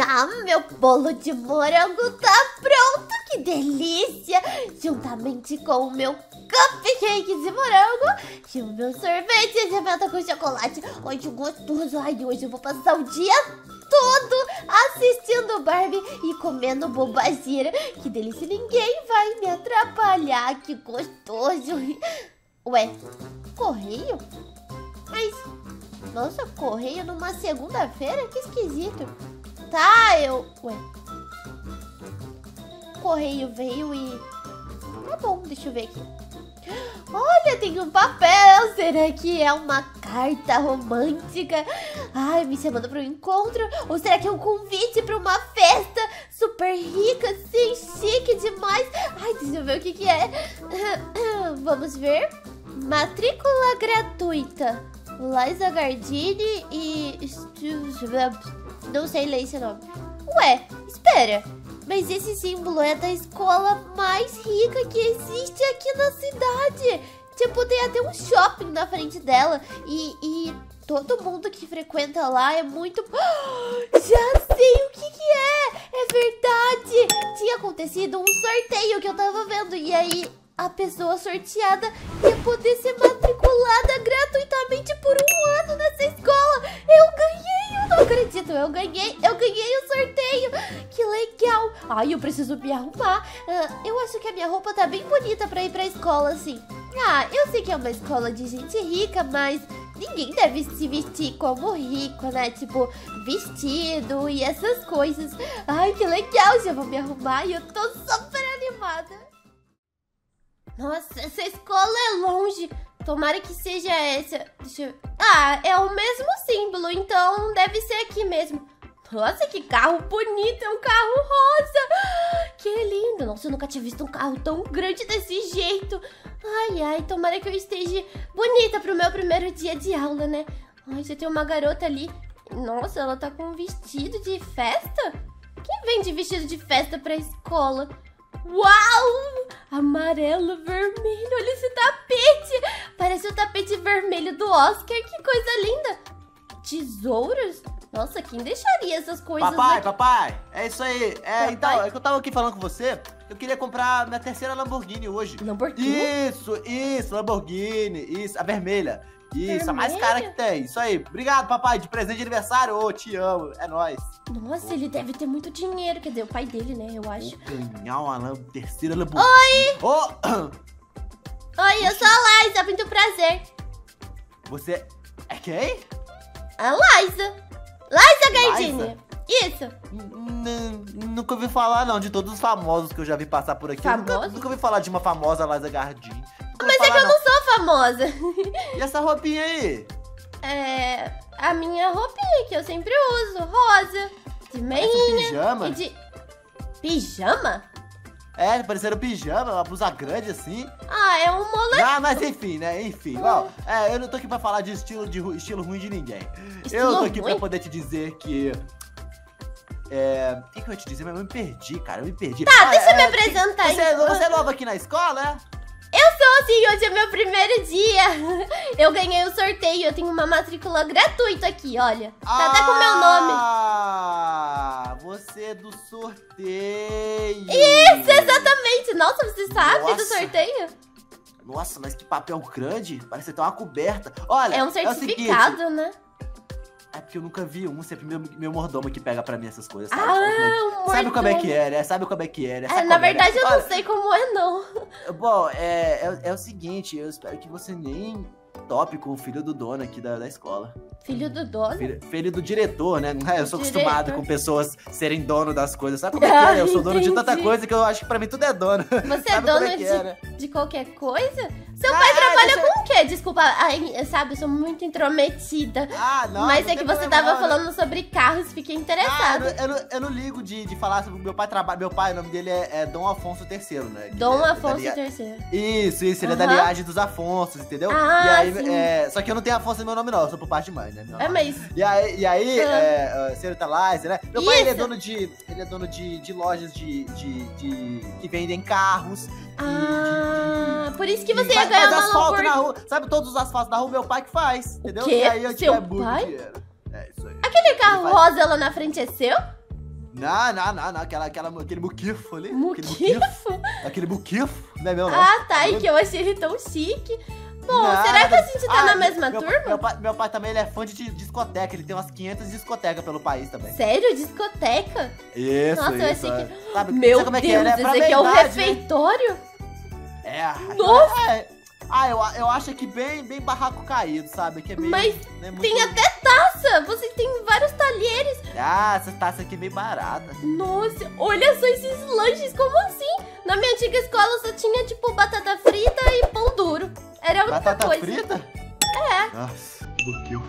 Ah, meu bolo de morango tá pronto, que delícia! Juntamente com o meu cupcake de morango e o meu sorvete de menta com chocolate. Que gostoso! Ai, hoje eu vou passar o dia todo assistindo Barbie e comendo bobageira. Que delícia, ninguém vai me atrapalhar, que gostoso! Ué, correio? Mas, nossa, correio numa segunda-feira? Que esquisito. Tá, eu... Ué. O correio veio e... Tá bom, deixa eu ver aqui. Olha, tem um papel. Será que é uma carta romântica? Ai, me chamando para um encontro? Ou será que é um convite para uma festa super rica, sim, chique demais? Ai, deixa eu ver o que que é. Vamos ver. Matrícula gratuita. Liza Gardini e... Não sei ler esse nome. Ué, espera. Mas esse símbolo é da escola mais rica que existe aqui na cidade. Tipo, tem até um shopping na frente dela. E, e todo mundo que frequenta lá é muito... Já sei o que que é! É verdade! Tinha acontecido um sorteio que eu tava vendo. E aí, a pessoa sorteada ia poder ser matriculada gratuitamente por um ano nessa escola. Eu ganhei, eu não acredito, eu ganhei, eu ganhei o sorteio. Que legal. Ai, eu preciso me arrumar. Uh, eu acho que a minha roupa tá bem bonita pra ir pra escola, assim. Ah, eu sei que é uma escola de gente rica, mas ninguém deve se vestir como rico, né? Tipo, vestido e essas coisas. Ai, que legal, já vou me arrumar e eu tô super animada. Nossa, essa escola é longe. Tomara que seja essa. Deixa eu... Ah, é o mesmo símbolo, então deve ser aqui mesmo. Nossa, que carro bonito, é um carro rosa. Que lindo. Nossa, eu nunca tinha visto um carro tão grande desse jeito. Ai, ai, tomara que eu esteja bonita pro meu primeiro dia de aula, né? Ai, já tem uma garota ali. Nossa, ela tá com um vestido de festa? Quem vem de vestido de festa pra escola? Uau! Amarelo, vermelho, olha esse tapete! Parece o tapete vermelho do Oscar, que coisa linda! Tesouros? Nossa, quem deixaria essas coisas Papai, aqui? papai, é isso aí. É, papai? então, é que eu tava aqui falando com você, eu queria comprar minha terceira Lamborghini hoje. Lamborghini? Isso, isso, Lamborghini, isso, a vermelha. Isso, a mais cara que tem. Isso aí. Obrigado, papai, de presente de aniversário. Ô, oh, te amo. É nóis. Nossa, ele deve ter muito dinheiro. Quer dizer, o pai dele, né? Eu acho. Vou ganhar uma terceira Lamborghini. Oi! Oh. Oi, eu sou a Liza. Muito prazer. Você é quem? A Liza. Liza Gardini. Isso. N nunca ouvi falar, não, de todos os famosos que eu já vi passar por aqui. Nunca, nunca, ouvi falar de uma famosa Liza Gardini. Mas é que eu não sou famosa. E essa roupinha aí? É. A minha roupinha que eu sempre uso, rosa. De meinha. pijama? de. Pijama? É, parecendo pijama, uma blusa grande assim. Ah, é um moletom. Ah, mas enfim, né? Enfim. Ó, é, eu não tô aqui pra falar de estilo, de estilo ruim de ninguém. Estilo eu tô aqui ruim? pra poder te dizer que. É. O que, que eu ia te dizer? Mas eu me perdi, cara. Eu me perdi. Tá, ah, deixa é, eu me apresentar você, então. você é nova aqui na escola, é? Eu sou sim, hoje é meu primeiro dia. Eu ganhei o sorteio, eu tenho uma matrícula gratuita aqui, olha. Tá ah, até com meu nome. Ah, você é do sorteio. Isso, exatamente. Nossa, você sabe Nossa. do sorteio? Nossa, mas que papel grande. Parece até uma coberta. Olha, É um certificado, é seguinte, né? É porque eu nunca vi um, sempre meu, meu mordomo que pega pra mim essas coisas, sabe? Ah, sabe, é que, sabe como é que é, né? Sabe como é que é, né? É, na como é, verdade, eu Olha, não sei como é, não. Bom, é, é, é o seguinte, eu espero que você nem tope com o filho do dono aqui da, da escola. Filho do dono? Filho, filho do diretor, né? Eu sou Diretor. acostumado com pessoas serem dono das coisas. Sabe como é que é? Eu sou dono de tanta Entendi. coisa que eu acho que pra mim tudo é dono. Você é dono é de, é, né? de qualquer coisa? Seu Ah, pai trabalha deixa- com o quê? Desculpa, ai, sabe, eu sou muito intrometida. Ah, não. Mas não é que você problema tava não, falando sobre carros, fiquei Ah, eu, interessada. não- eu, não, eu não ligo de, de falar sobre meu pai trabalha. Meu pai, o nome dele é, é Dom Afonso III, né? Que Dom é Afonso lia- III. Isso, isso, ele é da linhagem dos Afonsos, entendeu? Ah, e aí, sim. é, só que eu não tenho Afonso no meu nome, não, eu sou por parte de mãe, né? Meu É, mas... E aí, e aí Ah. é, senhorita Liza, né? Meu pai, ele é Isso. dono de. Ele é dono de, de lojas de, de, de- que vendem carros. Ah, por isso que você ia ganhar uma asfalto na rua. Sabe todos os asfaltos da rua, meu pai que faz, entendeu? quê? E aí eu Seu tive muito pai? dinheiro. É isso aí. Aquele carro rosa lá na frente é seu? Não, não, não, não. Aquela, aquela, aquele muquifo ali. Aquele Muquifo? Aquele muquifo. Não é meu, não. Ah, tá. E que eu achei ele tão chique. Bom, será que a gente tá Ah, na mesma meu, turma? Meu pai, meu pai também ele é fã de discoteca. Ele tem umas 500 discotecas pelo país também. Sério? Discoteca? Isso, Nossa, eu isso. achei é. Sabe, Meu sabe como é que Deus, é, né? esse aqui é o verdade, né? Refeitório? É. Nossa! É. Ah, eu, eu acho aqui bem, bem barraco caído, sabe? Que é meio, Mas né, muito- Tem até taça! Você tem vários talheres. Ah, essa taça aqui é meio barata. Nossa, olha só esses lanches, como assim? Na minha antiga escola só tinha, tipo, batata frita e pão duro. Era a única Batata coisa. frita? É. Nossa, buquil.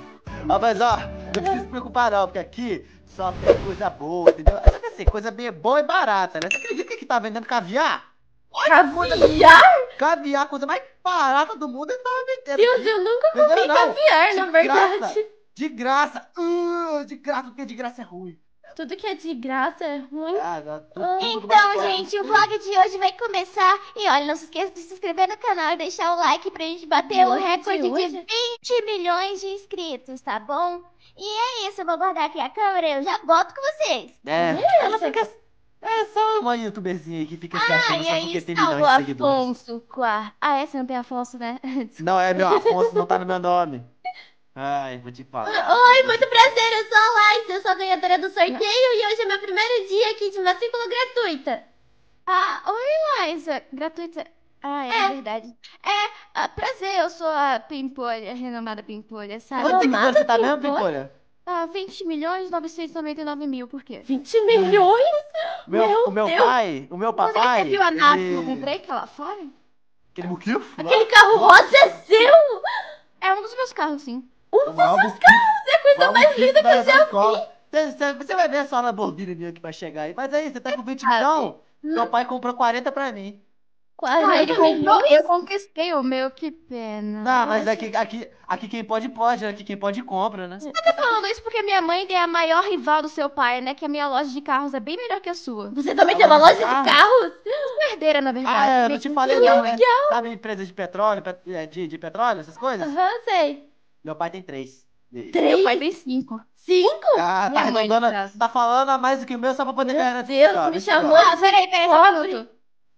Ah, mas ó, não precisa se preocupar não, porque aqui só tem coisa boa, entendeu? Só que assim, coisa bem boa e barata, né? Você acredita que tá vendendo caviar? Caviar? Caviar, a coisa mais barata do mundo, ele tava vendendo. Deus, eu nunca comi não. caviar, na De verdade. graça. De graça. Uh, de graça, porque de graça é ruim. Tudo que é de graça é ruim. Ah, Ah. Então, gente, o vlog de hoje vai começar. E olha, não se esqueça de se inscrever no canal e deixar o like pra gente bater o de recorde de hoje? 20 milhões de inscritos, tá bom? E é isso, eu vou guardar aqui a câmera e eu já volto com vocês. É, ela fica. É só uma youtuberzinha que fica se achando só aí porque tem milhões de seguidores. Afonso Qua. Ah, é? Você não tem Afonso, né? Não é meu Afonso, não tá no meu nome. Ai, vou te falar. Oi, muito prazer, eu sou a Laís, eu sou a ganhadora do sorteio e hoje é meu primeiro dia aqui de matrícula gratuita. Ah, oi, Liza. Gratuita. Ah, é, É. verdade. É, ah, prazer, eu sou a Pimpolha, a renomada Pimpolha, sabe? Seguidores Amada você tá mesmo, Pimpolha? Ah, 20 milhões 999 mil, por quê? 20 milhões? Meu, Meu o meu Deus. pai, o meu papai. Você viu a nave que eu comprei que lá fora? Aquele muquifo? lá, Aquele carro rosa é seu? É um dos meus carros, sim. o maior muquifo. É a coisa mais linda que eu já vi. Você, você vai ver só a Lamborghini minha que vai chegar aí. Mas aí, você tá com 20 milhões? Meu pai comprou 40 pra mim. Ah, 40 comprou, milhões? eu conquistei o meu, que pena. Não, mas aqui, aqui, aqui quem pode, pode. Aqui quem pode, compra, né? Eu tô falando isso porque minha mãe é a maior rival do seu pai, né? Que a minha loja de carros é bem melhor que a sua. Você também tem uma loja de Ah. carros? Herdeira, na verdade. Ah, é, eu não te falei não, né? Sabe empresa de petróleo, pet- é, de, de petróleo, essas coisas? Aham, sei. Meu pai tem três. Três? Meu pai tem cinco. Cinco? Ah, tá mãe, tá falando a mais do que o meu só pra poder ganhar nessa Deus, me chamou. Ah, peraí, peraí, só um Pobre. minuto.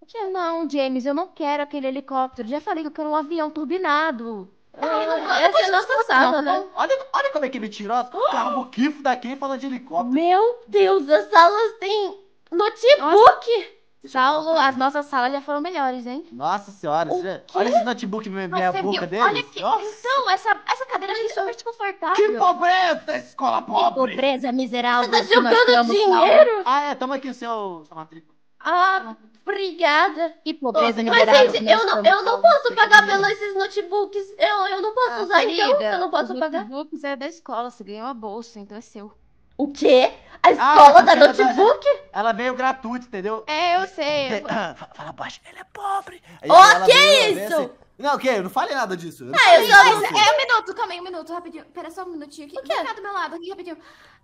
Que- Não, James, eu não quero aquele helicóptero. Já falei que eu quero um avião turbinado. Ah, essa é a nossa sala, né? Olha, olha como é que mentirosa. Carro muquifo daqui falando de helicóptero. Meu Deus, as salas têm notebook. Saulo, as nossas salas já foram melhores, hein? Nossa senhora, O você- olha esse notebook meia, meia Você boca dele. Olha. Nossa, Então, essa, essa cadeira aqui é super que desconfortável. pobreza, escola pobre. Pobreza miserável. Você tá que jogando dinheiro? Ah, é, toma aqui o seu, sua matrícula. Ah, obrigada. Que pobreza Mas, miserável. gente, eu não, eu não posso pagar pelos esses notebooks. Eu, eu não posso Ah, usar, então. querida, Eu não posso os pagar. notebooks é da escola, você ganhou a bolsa, então é seu. O quê? A escola porque dá ela- notebook? Ela veio gratuita, entendeu? É, eu sei. Ah, fa- Fala baixo, ele é pobre. Aí ela que veio- veio isso? assim- Não, o quê? Eu não falei nada disso. Eu não Ah, eu só não-. É um minuto, calma aí, um minuto, rapidinho. Pera só um minutinho aqui. O quê? Vem cá do meu lado aqui, rapidinho.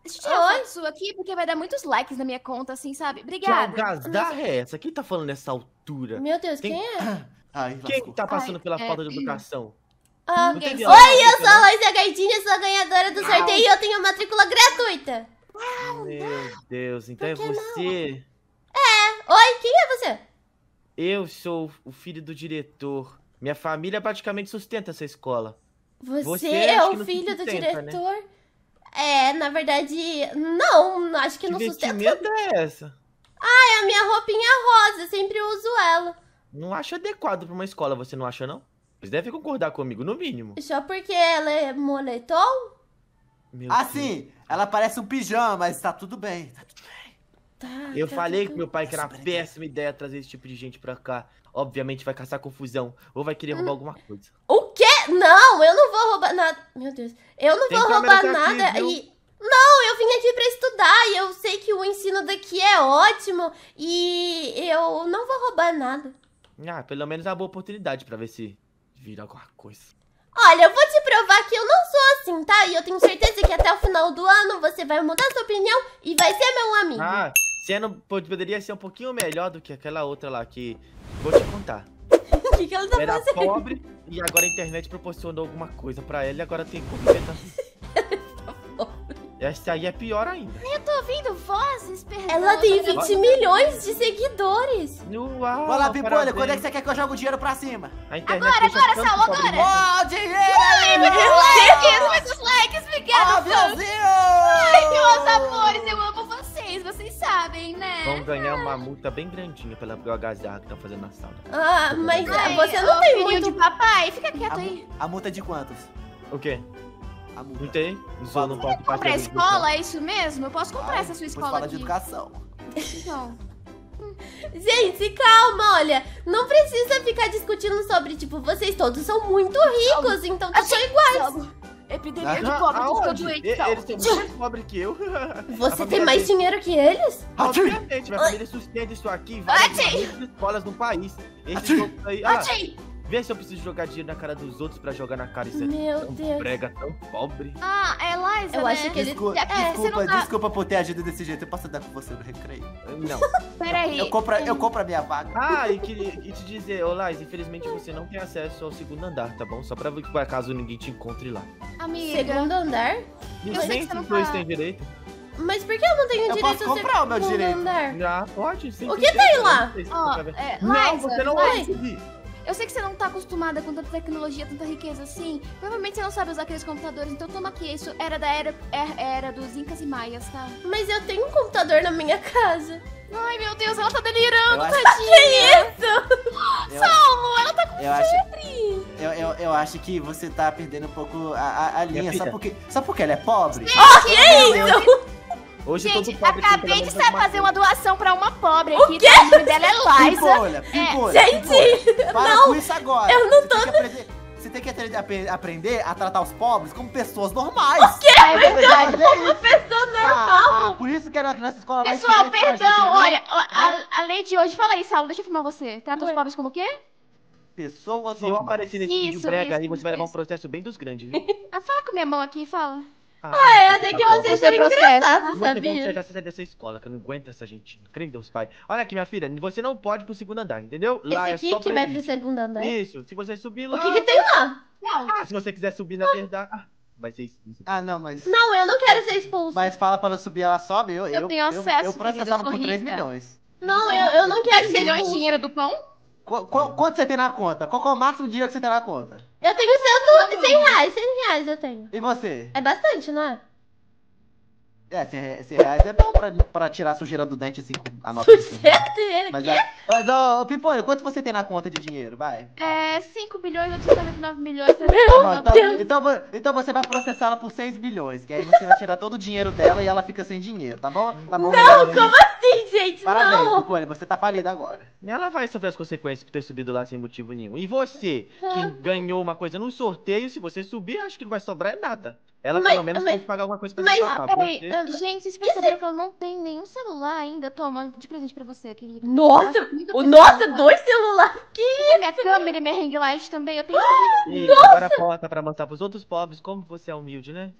Deixa eu tirar sua aqui, porque vai dar muitos likes na minha conta, assim, sabe? Que Obrigada. algazarra é essa? Quem tá falando nessa altura? Meu Deus, Quem- quem é? Ai, Quem tá passando Ai, pela é. falta de educação? Ah, Não Oi, eu sou a não? Laísa Gardini, sou a ganhadora do sorteio e eu tenho matrícula gratuita. Meu Deus, então é que não? você. Oi, quem é você? Eu sou o filho do diretor. Minha família praticamente sustenta essa escola. Você, Você é o que filho do sustenta, né? diretor? É, na verdade, não, acho que Que não sustenta. vestimenta é essa? É a minha roupinha rosa, sempre uso ela. Não acho adequado pra uma escola, você não acha, não? Vocês devem concordar comigo, no mínimo. Só porque ela é moletom? Meu Ah, Deus. sim, ela parece um pijama, mas tá tudo bem. Tá tudo bem. Tá, Eu tá falei com meu pai que era péssima ideia trazer esse tipo de gente pra cá. Obviamente vai caçar confusão. Ou vai querer roubar alguma coisa. O quê? Não, eu não vou roubar nada. Meu Deus. Eu não Tem vou roubar aqui, nada viu? e. Não, eu vim aqui pra estudar e eu sei que o ensino daqui é ótimo e eu não vou roubar nada. Ah, pelo menos é uma boa oportunidade pra ver se vira alguma coisa. Olha, eu vou te provar que eu não sou assim, tá? E eu tenho certeza que até o final do ano você vai mudar sua opinião e vai ser meu amigo. Ah, sendo, pod- poderia ser um pouquinho melhor do que aquela outra lá que. Vou te contar. O que, que ela tá Era fazendo? pobre e agora a internet proporcionou alguma coisa pra ela e agora tem inventar. Essa aí é pior ainda. Eu tô ouvindo vozes, perdão. Ela tem eu tô 20 milhões de seguidores. Uau, Vai lá, Pipolha, parabéns. quando é que você quer que eu jogue o dinheiro pra cima? A Agora, agora, Saulo, agora. Ó, rico. o dinheiro! likes, muitos likes, Ó, obrigada, fãs. Ai, meus amores, eu amo vocês, vocês sabem, né? Vão ganhar uma multa bem grandinha pela algazarra que estão fazendo na sala. Ah, mas Ai, você não tem muito... de papai, fica A, quieto aí. mu- a multa é de quantos? O quê? A multa. Não tem? Não sou, não posso Comprar partir a da escola, é isso mesmo? Eu posso comprar Ai, essa sua escola fala de aqui. educação. Então, Gente, calma, olha. Não precisa ficar discutindo sobre, tipo, vocês todos são muito ricos, então todos são iguais. epidemia de pobre, Ah, tô ficando aonde? doente. Eles são mais pobres que eu. Você tem mais dinheiro que eles? Obviamente, minha família sustenta isso aqui em várias escolas no país. Esses outros aí. Ah, Achei. Vê se eu preciso jogar dinheiro na cara dos outros pra jogar na cara isso Meu tão Deus. brega, tão pobre. Ah, é Liza, Eu né? acho que ele- Desculpa, É, desculpa, não tá- desculpa por ter agido desse jeito. Eu posso andar com você no recreio? Não. Peraí. Eu compro, eu compro a minha vaga. Ah, e, que, e te dizer, ô Lais, infelizmente você não tem acesso ao segundo andar, tá bom? Só pra ver que por acaso ninguém te encontre lá. Amiga. Segundo andar? Sei nem que você não esses dois tá- têm direito. Mas por que eu não tenho Eu direito posso a ser comprar o meu segundo direito. andar? Já pode, sim. O que tem lá? Ó, é, Não, Liza, você não Liza, vai subir. Eu sei que você não tá acostumada com tanta tecnologia, tanta riqueza assim. Provavelmente você não sabe usar aqueles computadores, então toma aqui. Isso era da era, era, era dos Incas e Maias, tá? Mas eu tenho um computador na minha casa. Ai, meu Deus, ela tá delirando, Eu acho, tadinha. eu, Saulo, ela tá com eu acho, eu, eu, eu acho que você tá perdendo um pouco a, a, a linha. Só porque, só porque ela é pobre? Que é isso? Hoje Gente, todo pobre tem acabei de saber fazer uma doação pra uma pobre aqui. tá? O nome dela é Liza. Pipolha, pipolha, Gente, pipolha. Para não, com isso agora. eu não Você tem que aprender, você tem que aprender, apre- aprender a tratar os pobres como pessoas normais. É verdade. Como pessoa normal. por isso que era nessa escola mais Pessoal, gente, perdão, né? olha, a, a lei de hoje, fala aí, Saulo, deixa eu filmar você. Trata os Ué. pobres como o quê? Pessoas Se eu normais. aparecer nesse vídeo Isso, brega aí, isso, você vai levar um isso. processo bem dos grandes, viu? Ah, fala com minha mão aqui, fala. Ah, é, até que vocês são engraçados, Muito bom que você sabia? já sai dessa escola, que eu não aguento essa gente. Crê em Deus, pai. Olha aqui, minha filha, você não pode pro segundo andar, entendeu? Lá é Esse só aqui que vai pro segundo andar. Isso, se você subir lá. O que que tem lá? Ah, se você quiser subir na verdade. Ah, vai ser isso. Ah, não, mas... Não, eu não quero ser expulso. Mas fala pra ela subir, ela sobe. Eu, Eu eu, tenho eu, acesso, eu processava eu por sou 3 rica. milhões. Não, eu, eu não quero ser Milhões de expulso. dinheiro do pão? Qu- qu- quanto você tem na conta? Qual que é o máximo de dinheiro que você tem na conta? Eu tenho cento, 100 reais, 100 reais eu tenho. E você? É bastante, não é? É, 100 re- 100 reais é bom pra, pra tirar a sujeira do dente assim com a nota. de 100 reais. Certo? Mas, é- mas ó, Pimpolho, quanto você tem na conta de dinheiro? Vai. É 5 bilhões, 899 milhões. Tá bom, então, Deus. então, então você vai processá-la por 6 bilhões, que aí você vai tirar todo o dinheiro dela e ela fica sem dinheiro, tá bom? Tá bom Não, como assim, gente? Parabéns, Não. Você tá falida agora. Ela vai sofrer as consequências por ter subido lá sem motivo nenhum. E você, que ganhou uma coisa num sorteio, se você subir, acho que não vai sobrar nada. Ela Mas- pelo menos mas- tem que pagar alguma coisa pra mas- você Ah, papar. peraí. Ah, Gente, vocês perceberam que eu não tenho nenhum celular ainda? Toma, de presente pra você, querida. Nossa, o nossa, dois celulares. E minha câmera e minha ring light também, eu tenho E agora volta pra mostrar pros outros pobres como você é humilde, né?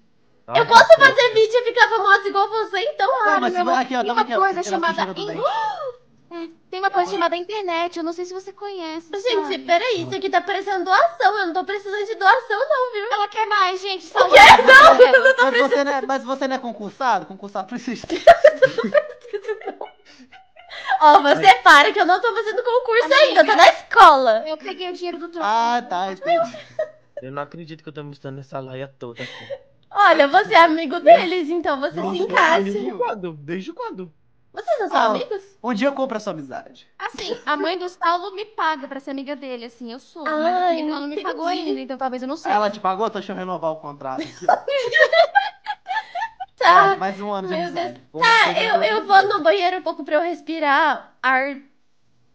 Eu posso fazer vídeo e ficar famosa igual você, então? Não, mas meu amor, aqui, ó, tem uma aqui, coisa chamada in- dente. Tem uma coisa chamada internet, eu não sei se você conhece. Gente, sabe? peraí, isso aqui tá parecendo doação. Eu não tô precisando de doação, não, viu? Ela quer mais, gente. Só Mas você, não é, mas você não é concursado? Concursado precisa. Ó, você para que eu não tô fazendo concurso ainda, eu tô na escola. Eu peguei o dinheiro do troco. Ah, tá, entendi. Eu não acredito que eu tô mostrando essa laia toda aqui. Olha, você é amigo deles, então você se encaixa. Desde quando? Desde quando? Vocês não são Ah, amigos? Um dia eu compro a sua amizade. Assim, a mãe do Saulo me paga pra ser amiga dele, assim, eu sou. Ai, mas ela não me entendi. pagou ainda, então talvez eu não sei. Ela te pagou? Deixa eu renovar o contrato. Tá. Mais um ano de Meu amizade. Tá, eu, eu vou no banheiro um pouco pra eu respirar ar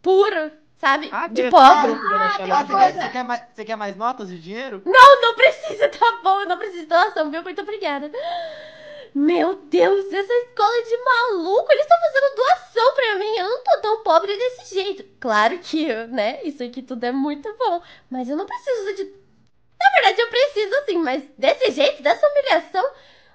puro, sabe? Ah, de pobre. Ah, você, quer, você, quer mais, você quer mais notas de dinheiro? Não, não precisa, tá bom, eu não preciso de doação, viu? Muito obrigada. Meu Deus, essa escola é de maluco, eles estão fazendo doação pra mim, eu não tô tão pobre desse jeito. Claro que, né, isso aqui tudo é muito bom, mas eu não preciso de... Na verdade, eu preciso sim, mas desse jeito, dessa humilhação...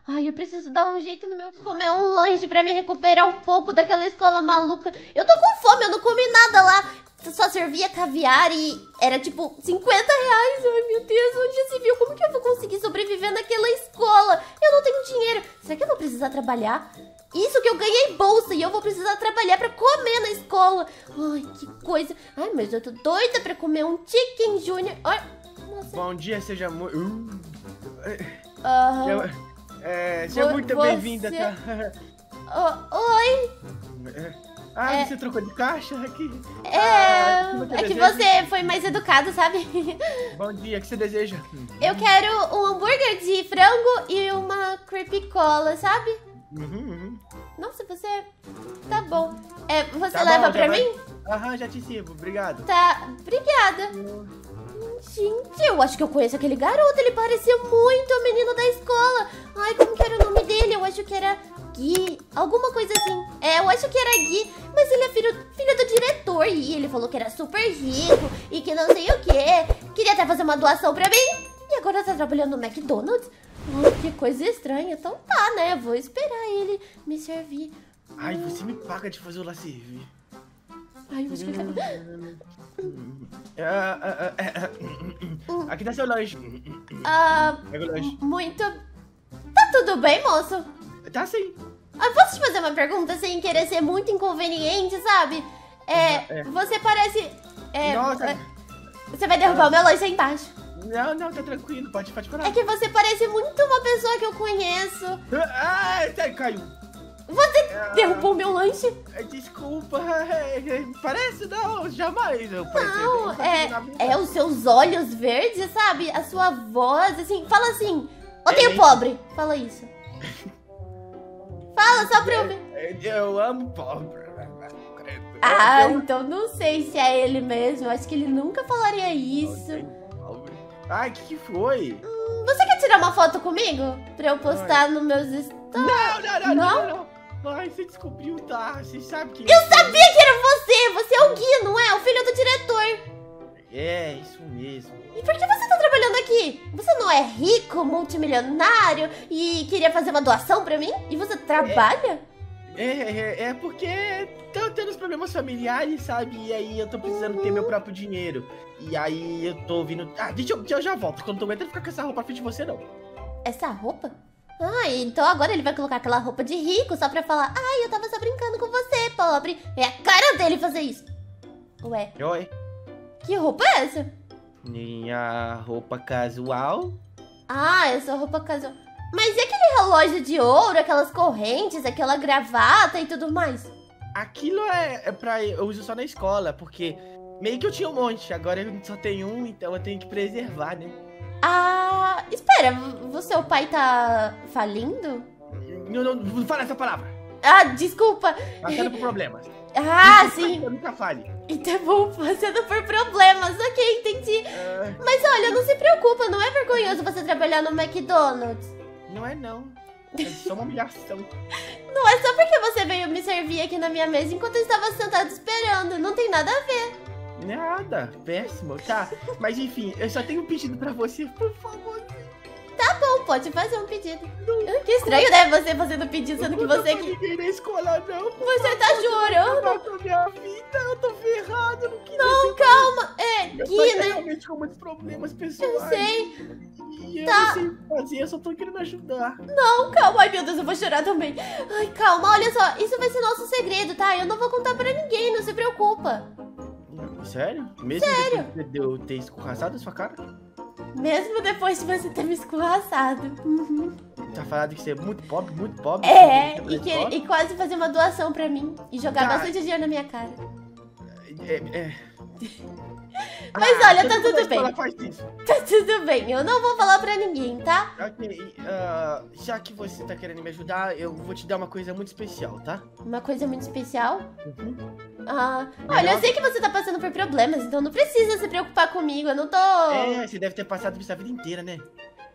Ai, eu preciso dar um jeito no meu comer um lanche pra me recuperar um pouco daquela escola maluca. Eu tô com fome, eu não comi nada lá. Só servia caviar e era tipo 50 reais. Ai, meu Deus, onde se viu? Como que eu vou conseguir sobreviver naquela escola? Eu não tenho dinheiro. Será que eu vou precisar trabalhar? Isso que eu ganhei bolsa e eu vou precisar trabalhar pra comer na escola. Ai, que coisa. Ai, mas eu tô doida pra comer um chicken junior. Ai, nossa. Bom dia, seja muito. Uh, é, seja muito bem-vinda, tá? oi. Ah, É. você trocou de caixa aqui? É, Ah, como é que deseja? você foi mais educado, sabe? Bom dia, o que você deseja? Eu quero um hambúrguer de frango e uma creepy cola, sabe? Uhum, uhum. Nossa, você. Tá bom. É, você Tá leva bom, pra vai- mim? Aham, já te sirvo, obrigado. Tá, obrigada. Gente, eu acho que eu conheço aquele garoto. Ele parecia muito o menino da escola. Ai, como que era o nome dele? Eu acho que era Gui. Alguma coisa assim. É, eu acho que era Gui. Mas ele é filho, filho do diretor. E ele falou que era super rico. E que não sei o quê. Queria até fazer uma doação pra mim. E agora tá trabalhando no McDonald's. Que coisa estranha. Então tá, né? Vou esperar ele me servir. Ai, você me paga de fazer o lá servir. Ai, eu acho que... Ah, ah, ah, ah. Aqui tá seu lanche. Ah, Pega o lanche. muito... Tá tudo bem, moço? Tá sim. Ah, posso te fazer uma pergunta sem querer ser muito inconveniente, sabe? É, É. você parece. É, Nossa. é, você vai derrubar o meu lanche aí embaixo. Não, não, tá tranquilo, pode, pode parar. É que você parece muito uma pessoa que eu conheço. Ah, tá, caiu. Você Ah, derrubou o meu lanche? Desculpa, é, é, parece não, jamais eu. Não, é, é os seus olhos verdes, sabe? A sua voz, assim. Fala assim. Odeio É, pobre. Fala isso. Fala só pra eu ver. É, Eu amo pobre. Ah, Eu- então não sei se é ele mesmo. Acho que ele nunca falaria isso. Ai, o que, que foi? Você quer tirar uma foto comigo? Pra eu postar nos meus stories? Não, não, não, Não? não, não. Ai, você descobriu, tá? Você sabe que. Eu sabia que era você! Você é o Gui, não é? O filho do diretor. É, isso mesmo. E por que você tá trabalhando aqui? Você não é rico, multimilionário e queria fazer uma doação pra mim? E você trabalha? É, é, é porque tô tendo uns problemas familiares, sabe? E aí eu tô precisando ter meu próprio dinheiro. E aí eu tô ouvindo. Ah, deixa eu, eu já volto, porque eu não tô aguentando ficar com essa roupa frente de você, não. Essa roupa? Ah, então agora ele vai colocar aquela roupa de rico só pra falar Ai, eu tava só brincando com você, pobre. É a cara dele fazer isso. Ué, Oi. Que roupa é essa? Minha roupa casual. Ah, essa roupa casual. Mas e aquele relógio de ouro, aquelas correntes, aquela gravata e tudo mais? Aquilo é, é pra. Eu uso só na escola, porque meio que eu tinha um monte, agora eu só tenho um, então eu tenho que preservar, né? Ah, espera, o seu pai tá falindo? Não, não, não fala essa palavra. Ah, desculpa. Passando por problemas. Ah, Nunca sim. fale, Nunca fale. Então vou passando por problemas. Ok, entendi. Ah, Mas olha, não se preocupa, não é vergonhoso você trabalhar no McDonald's. não é não. É só uma humilhação. Não é só porque você veio me servir aqui na minha mesa enquanto eu estava sentado esperando. Não tem nada a ver. Nada, péssimo, tá? Mas enfim, eu só tenho um pedido pra você, por favor. Pode fazer um pedido. Ah, Que estranho, né? Você fazendo pedido, sendo que não você que. ninguém na escola, não. Você tá chorando. Não tô minha vida, eu tô ferrado, eu não queria Não, calma. É, Eu tô Gui, né? realmente com muitos problemas pessoais. Eu sei. E eu Tá. não sei fazer, eu só tô querendo ajudar. Não, calma. Ai, meu Deus, eu vou chorar também. Ai, calma. Olha só, isso vai ser nosso segredo, tá? Eu não vou contar pra ninguém, não se preocupa. Sério? Mesmo Sério? depois de eu ter escorraçado a sua cara? Mesmo depois de você ter me escorraçado. Uhum. Tá falando que você é muito pobre, muito pobre. É, e, que- escola? e quase fazer uma doação pra mim. E jogar Tá. bastante dinheiro na minha cara. É, é. Mas olha, todo tá tudo bem. Tá tudo bem, eu não vou falar pra ninguém, tá? Ok, ah, já que você tá querendo me ajudar, eu vou te dar uma coisa muito especial, tá? Uma coisa muito especial. Uhum. Ah, olha, eu sei que você tá passando por problemas, então não precisa se preocupar comigo. Eu não tô. É, você deve ter passado por isso a vida inteira, né?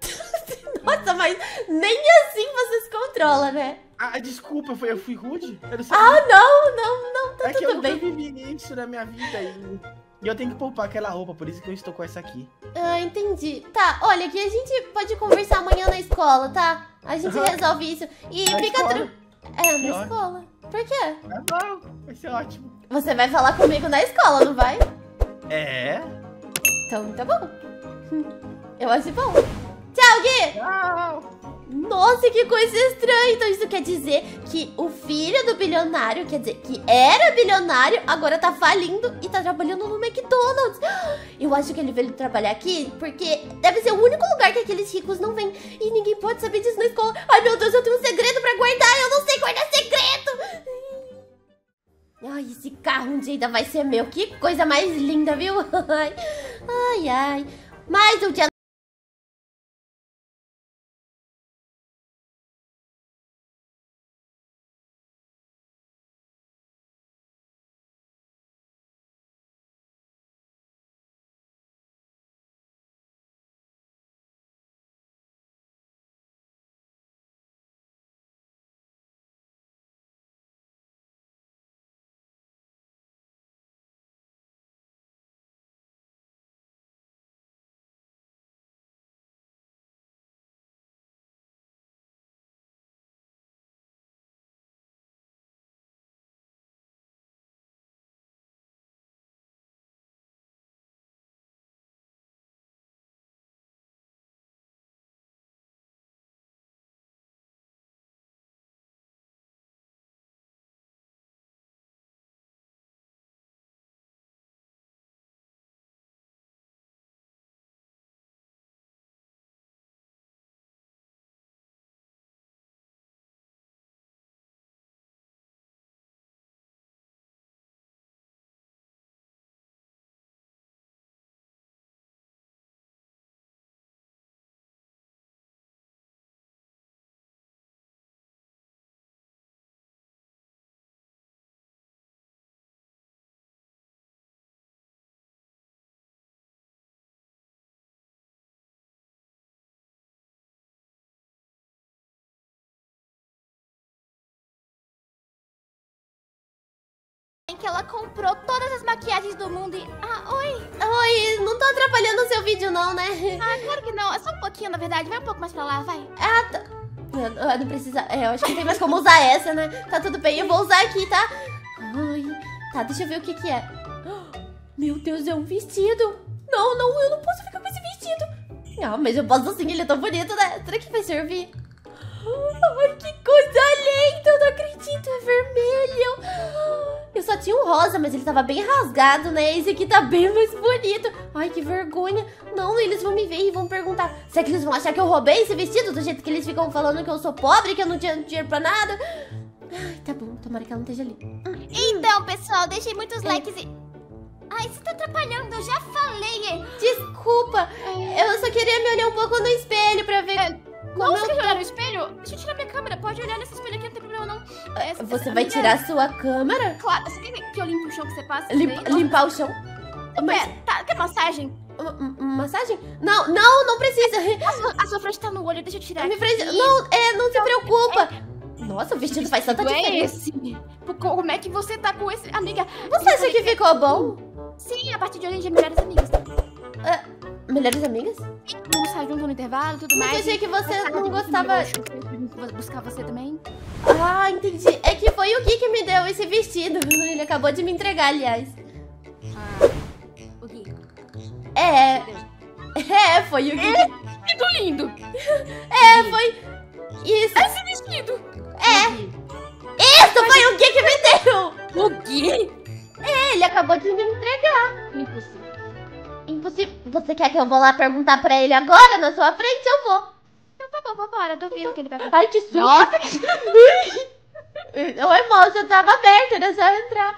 Nossa, mas nem assim você se controla, né? Ah, desculpa, foi, eu fui rude? Eu não. Ah, não, não, não, tá é que eu tudo nunca bem. vivi isso na minha vida e, e eu tenho que poupar aquela roupa, por isso que eu estou com essa aqui. Ah, entendi. Tá, olha, que a gente pode conversar amanhã na escola, tá? A gente resolve isso. E Na fica escola? É, na escola. Por quê? Tá bom, vai ser ótimo. Você vai falar comigo na escola, não vai? É? Então tá bom. Eu acho bom. Tchau, Gui! Tchau. Nossa, que coisa estranha. Então isso quer dizer que o filho do bilionário, quer dizer, que era bilionário, agora tá falindo e tá trabalhando no McDonald's. Eu acho que ele veio trabalhar aqui porque deve ser o único lugar que aqueles ricos não vêm. E ninguém pode saber disso na escola. Ai, meu Deus, eu tenho um segredo pra guardar. Eu não sei guardar segredo. Ai, esse carro um dia ainda vai ser meu. Que coisa mais linda, viu? Ai, ai. ai. Mais um dia que ela comprou todas as maquiagens do mundo e. Ah, oi! Oi, não tô atrapalhando o seu vídeo não, né? Ah, claro que não. É só um pouquinho, na verdade. Vai um pouco mais pra lá, vai. Ah, tá. Eu, eu não precisa. É, eu acho que não tem mais como usar essa, né? Tá tudo bem, eu vou usar aqui, tá? Ai, tá, deixa eu ver o que que é. Meu Deus, é um vestido. Não, não, eu não posso ficar com esse vestido. Ah, mas eu posso sim, ele é tão bonito, né? Será que vai servir? Ai, que coisa linda! Eu não acredito, é vermelho. Eu só tinha um rosa, mas ele tava bem rasgado, né? Esse aqui tá bem mais bonito. Ai, que vergonha. Não, eles vão me ver e vão perguntar. Será que eles vão achar que eu roubei esse vestido? Do jeito que eles ficam falando que eu sou pobre, que eu não tinha dinheiro pra nada. Ai, tá bom. Tomara que ela não esteja ali. Então, pessoal, deixei muitos likes e. Ai, você tá atrapalhando, eu já falei. Desculpa. Eu só queria me olhar um pouco no espelho pra ver... Não, Como você eu quer olhar no espelho? Deixa eu tirar minha câmera. Pode olhar nesse espelho aqui, não tem problema não. Essa- Você essa- vai amiga, tirar sua câmera? Claro, você quer que eu limpe o chão que você passa? Limpa- limpar o chão? Mas, Quer, tá, quer massagem? uma massagem? Não, não, não precisa. A sua, a sua frente tá no olho, deixa eu tirar. Frente-. Não, é, não se preocupa. Nossa, o vestido faz tanta é diferença. Pô, Como é que você tá com esse. Amiga, Você acha que ficou bom? sim, a partir de hoje a gente é melhores amigas. Melhores amigas? Vamos sair junto no intervalo e tudo Mas eu mais. achei que você Mais não gostava. vou buscar você também. Ah, entendi. É que foi o Gui que me deu esse vestido. Ele acabou de me entregar, aliás. O Gui. É. É, foi o Gui. que- Vestido lindo! É, foi. Isso. Esse vestido! Isso foi o Gui que me deu. O Gui? É, ele acabou de me entregar. Impossível. Impossível. Você quer que eu vou lá perguntar pra ele agora na sua frente? Eu vou. Então tá bom, vambora. Duvido que ele vai Ai, que susto. Nossa, que Oi, moça, eu tava aberta, era só eu entrar.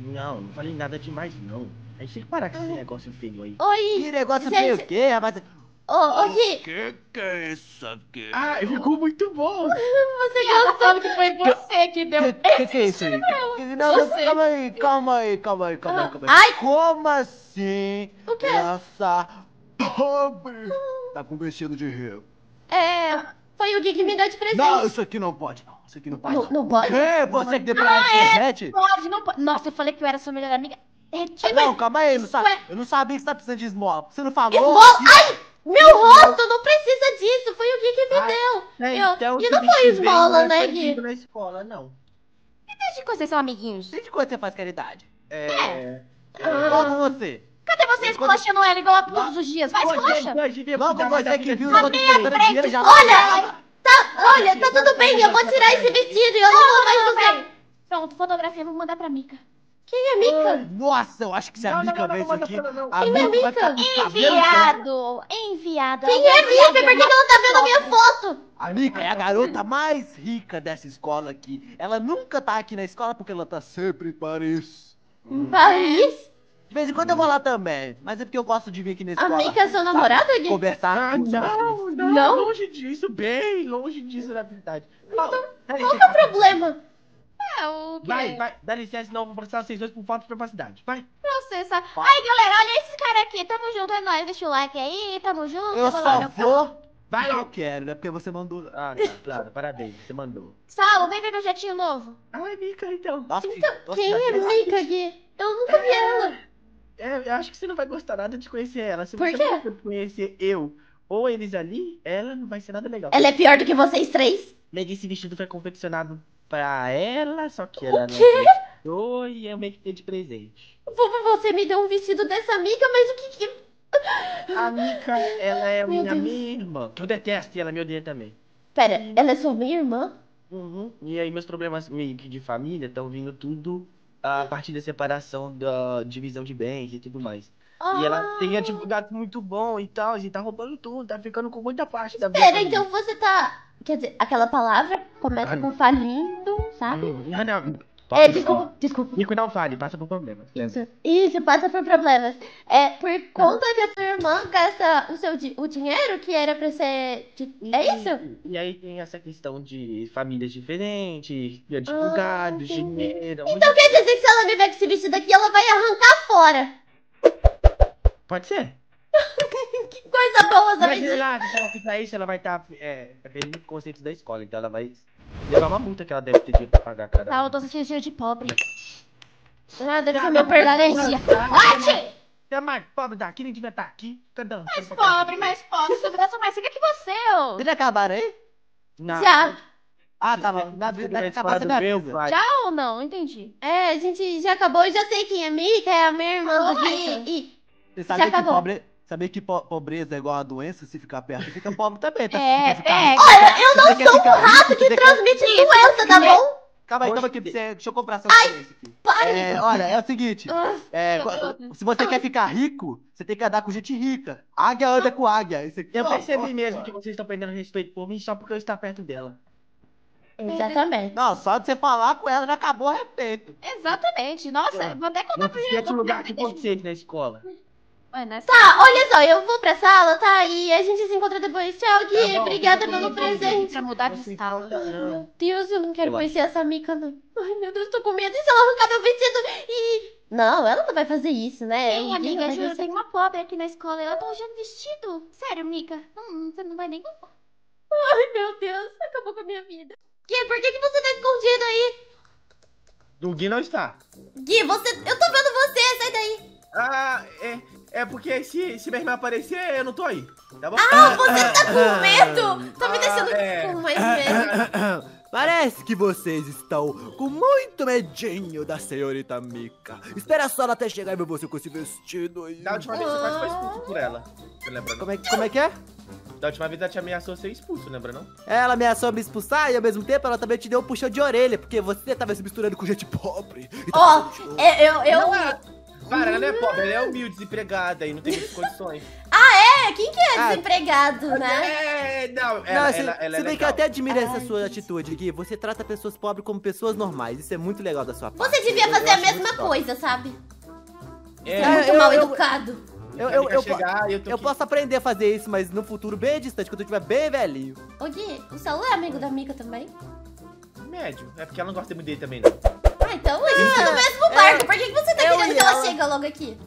Não, não falei nada demais, não. A gente tem que parar com esse negócio feio aí. Oi. Que negócio Gente- feio o quê, rapaz? Ô, ô, Gui, Que que é isso aqui? Ah, ficou muito bom. você gostou? que foi você que deu. Que, que que é isso aí? Que- Não, não, calma aí, calma aí, calma aí, calma aí, calma aí. Ai. Como assim O quê? essa Pobre! Tá com vestido de rico. É, foi o Gui que me deu de presente. Não, isso aqui não pode, não. Isso aqui não pode. Não, não pode. Que? Você que deu pra internet? Pode, não pode. Nossa, eu falei que eu era sua melhor amiga. Retira. Não, calma aí, eu não, sa- Ué. eu não sabia que você tá precisando de esmola. Você não falou? Esmola? Ai, meu rosto não precisa disso. Foi o Gui que me Ai, deu. É, Eu- então, e não foi esmola, não é né, Gui? na escola, não. Desde que vocês são amiguinhos. Desde quando você faz caridade? É. Igual com você. Cadê você esculachando ela igual a todos os dias? Vai, esculacha. Logo você que viu, eu tô te dando dinheiro já. Olha, tá, olha, tá tudo bem, eu vou tirar esse vestido e eu não vou mais usar. Pronto, fotografia, vou mandar pra Mica. Quem é Mica? Nossa, eu acho que se a não, vê não, isso não, aqui, não, não. a Quem é cabelo branco. Enviado, enviado. Quem é Mica? Por que que ela tá vendo a minha foto? A Mica é a garota mais rica dessa escola aqui. Ela nunca tá aqui na escola porque ela tá sempre em Paris. Em Paris? De vez em quando eu vou lá também, mas é porque eu gosto de vir aqui A escola. Mica é seu namorado, Gui? Conversar. Ah, não, não, Não? longe disso, bem longe disso, na verdade. Qual que é o problema? É o Vai, vai, dá licença, senão eu vou processar vocês dois por falta de privacidade. Vai. processa. Aí, galera, olha esses caras aqui. Tamo junto, é nóis. Deixa o like aí, tamo junto. Eu só vou. Vai Eu quero, né? Porque você mandou. Ah, tá, claro, parabéns, você mandou. Saulo, vem ver meu jetinho novo. Ai, Mica, então. Nossa, nossa, Quem é Mica, Gui? Eu nunca vi ela. É, eu acho que você não vai gostar nada de conhecer ela. Se Por você quê? não conhecer eu ou eles ali, ela não vai ser nada legal. Ela é pior do que vocês três? Meio esse vestido foi confeccionado pra ela, só que ela não acreditou e eu meio que dei de presente. Você me deu um vestido dessa Mica, mas o que que... A Mica, ela é Meu minha, Deus. minha irmã, que eu detesto e ela me odeia também. Pera, ela é sua minha irmã? Uhum. E aí meus problemas meio que de família estão vindo tudo a partir da separação da divisão de bens e tudo mais. E ela tem advogado muito bom e tal, e tá roubando tudo, tá ficando com muita parte da Pera, família. então você tá... Quer dizer, aquela palavra começa com falindo, sabe? Hum, Não, não. É, desculpa, desculpa. Nico não fale, passa por problemas. Isso, passa por problemas. É por conta que a sua irmã gasta o seu o dinheiro que era pra ser. de- É isso? E aí tem essa questão de famílias diferentes, de advogados, entendi. dinheiro. Então quer dizer que se ela me ver com esse vestido aqui, ela vai arrancar fora. Pode ser. Que coisa boa, lá, se ela fizer isso, ela vai estar é, ferindo conceitos da escola. Então ela vai levar uma multa que ela deve ter dinheiro pra pagar, cara. Saulo, tô sentindo de pobre. Ah, deve ser meu permanente. Ate! Você é mais pobre daqui, nem devia estar aqui. Tá dando. Mais pobre, mais pobre. Sua vida mais rica que você, ô. Vocês acabaram aí? Não. Já. Ah, tava. Na vida Vai acabar do minha meu, vida. vai. Já ou não? Entendi. É, a gente já acabou. Eu já sei quem é Mika, é a minha irmã do. Gui. E Você sabia que, pobre... sabia que po- pobreza é igual a doença? Se ficar perto, fica pobre também, tá? É, Quer ficar- pega. Olha, eu não sou um rato que transmite doença, tá bom? Calma aí, calma aqui, que pra você... deixa eu comprar seu silêncio aqui. Pare! É, olha, é o seguinte. É, qu- se você quer ficar rico, você tem que andar com gente rica. Águia anda com águia. Isso aqui, Eu percebi mesmo que vocês estão perdendo respeito por mim só porque eu estou perto dela. Exatamente. Não, só de você falar com ela já acabou o respeito. Exatamente. Nossa, vou até contar Não pro se esquece o lugar de vocês na escola. Ué, né? Tá, olha só, eu vou pra sala, tá? E a gente se encontra depois. Tchau, Gui. Tá Obrigada pelo presente. Pra mudar de sala. não. Meu Deus, eu não quero Eu conhecer essa mica, não. Ai, meu Deus, tô com medo. E se ela arrancar meu vestido e... Não, ela não vai fazer isso, né? O Gui amiga, vai juro, deixar- tem uma pobre aqui na escola ela tá usando vestido. Sério, Mica. Hum, você não vai nem Ai, meu Deus, acabou com a minha vida. Gui, por que, que você tá escondido aí? Do Gui não está. Gui, você... Eu tô vendo você, sai daí. Ah, é, é porque se, se minha irmã aparecer, eu não tô aí. Tá bom? Ah, você tá com medo? Tá me Ah, deixando é. com mais medo. Parece que vocês estão com muito medinho da senhorita Mika. Espera só ela até chegar e ver você com esse vestido aí. Da última vez você quase foi expulso por ela. Você lembra, não? Como é, como é que é? Da última vez ela te ameaçou ser expulso, lembra, não? Ela ameaçou me expulsar e ao mesmo tempo ela também te deu um puxão de orelha, porque você tava se misturando com gente pobre. Ó, show. é, eu... eu... É. Para, ela não é pobre, ela é humilde, desempregada e não tem muitas condições. É, quem que é Ah, desempregado, né? É, não, ela, Não, ela, se, ela, se é bem que até admiro essa sua gente. atitude, Gui. Você trata pessoas pobres como pessoas normais. Isso é muito legal da sua parte. Você devia fazer eu a mesma coisa, sabe? É, Você é muito eu- mal eu- educado. Eu, Ela eu, eu, chegar eu eu posso aprender a fazer isso, mas no futuro bem distante, quando eu estiver bem velhinho. Ô Gui, o Saulo é amigo da Mika também? Médio. É porque ela não gosta muito dele também, não. Ah, então a gente tá no mesmo barco. Por que, você tá eu querendo que ela ela- chegue logo aqui?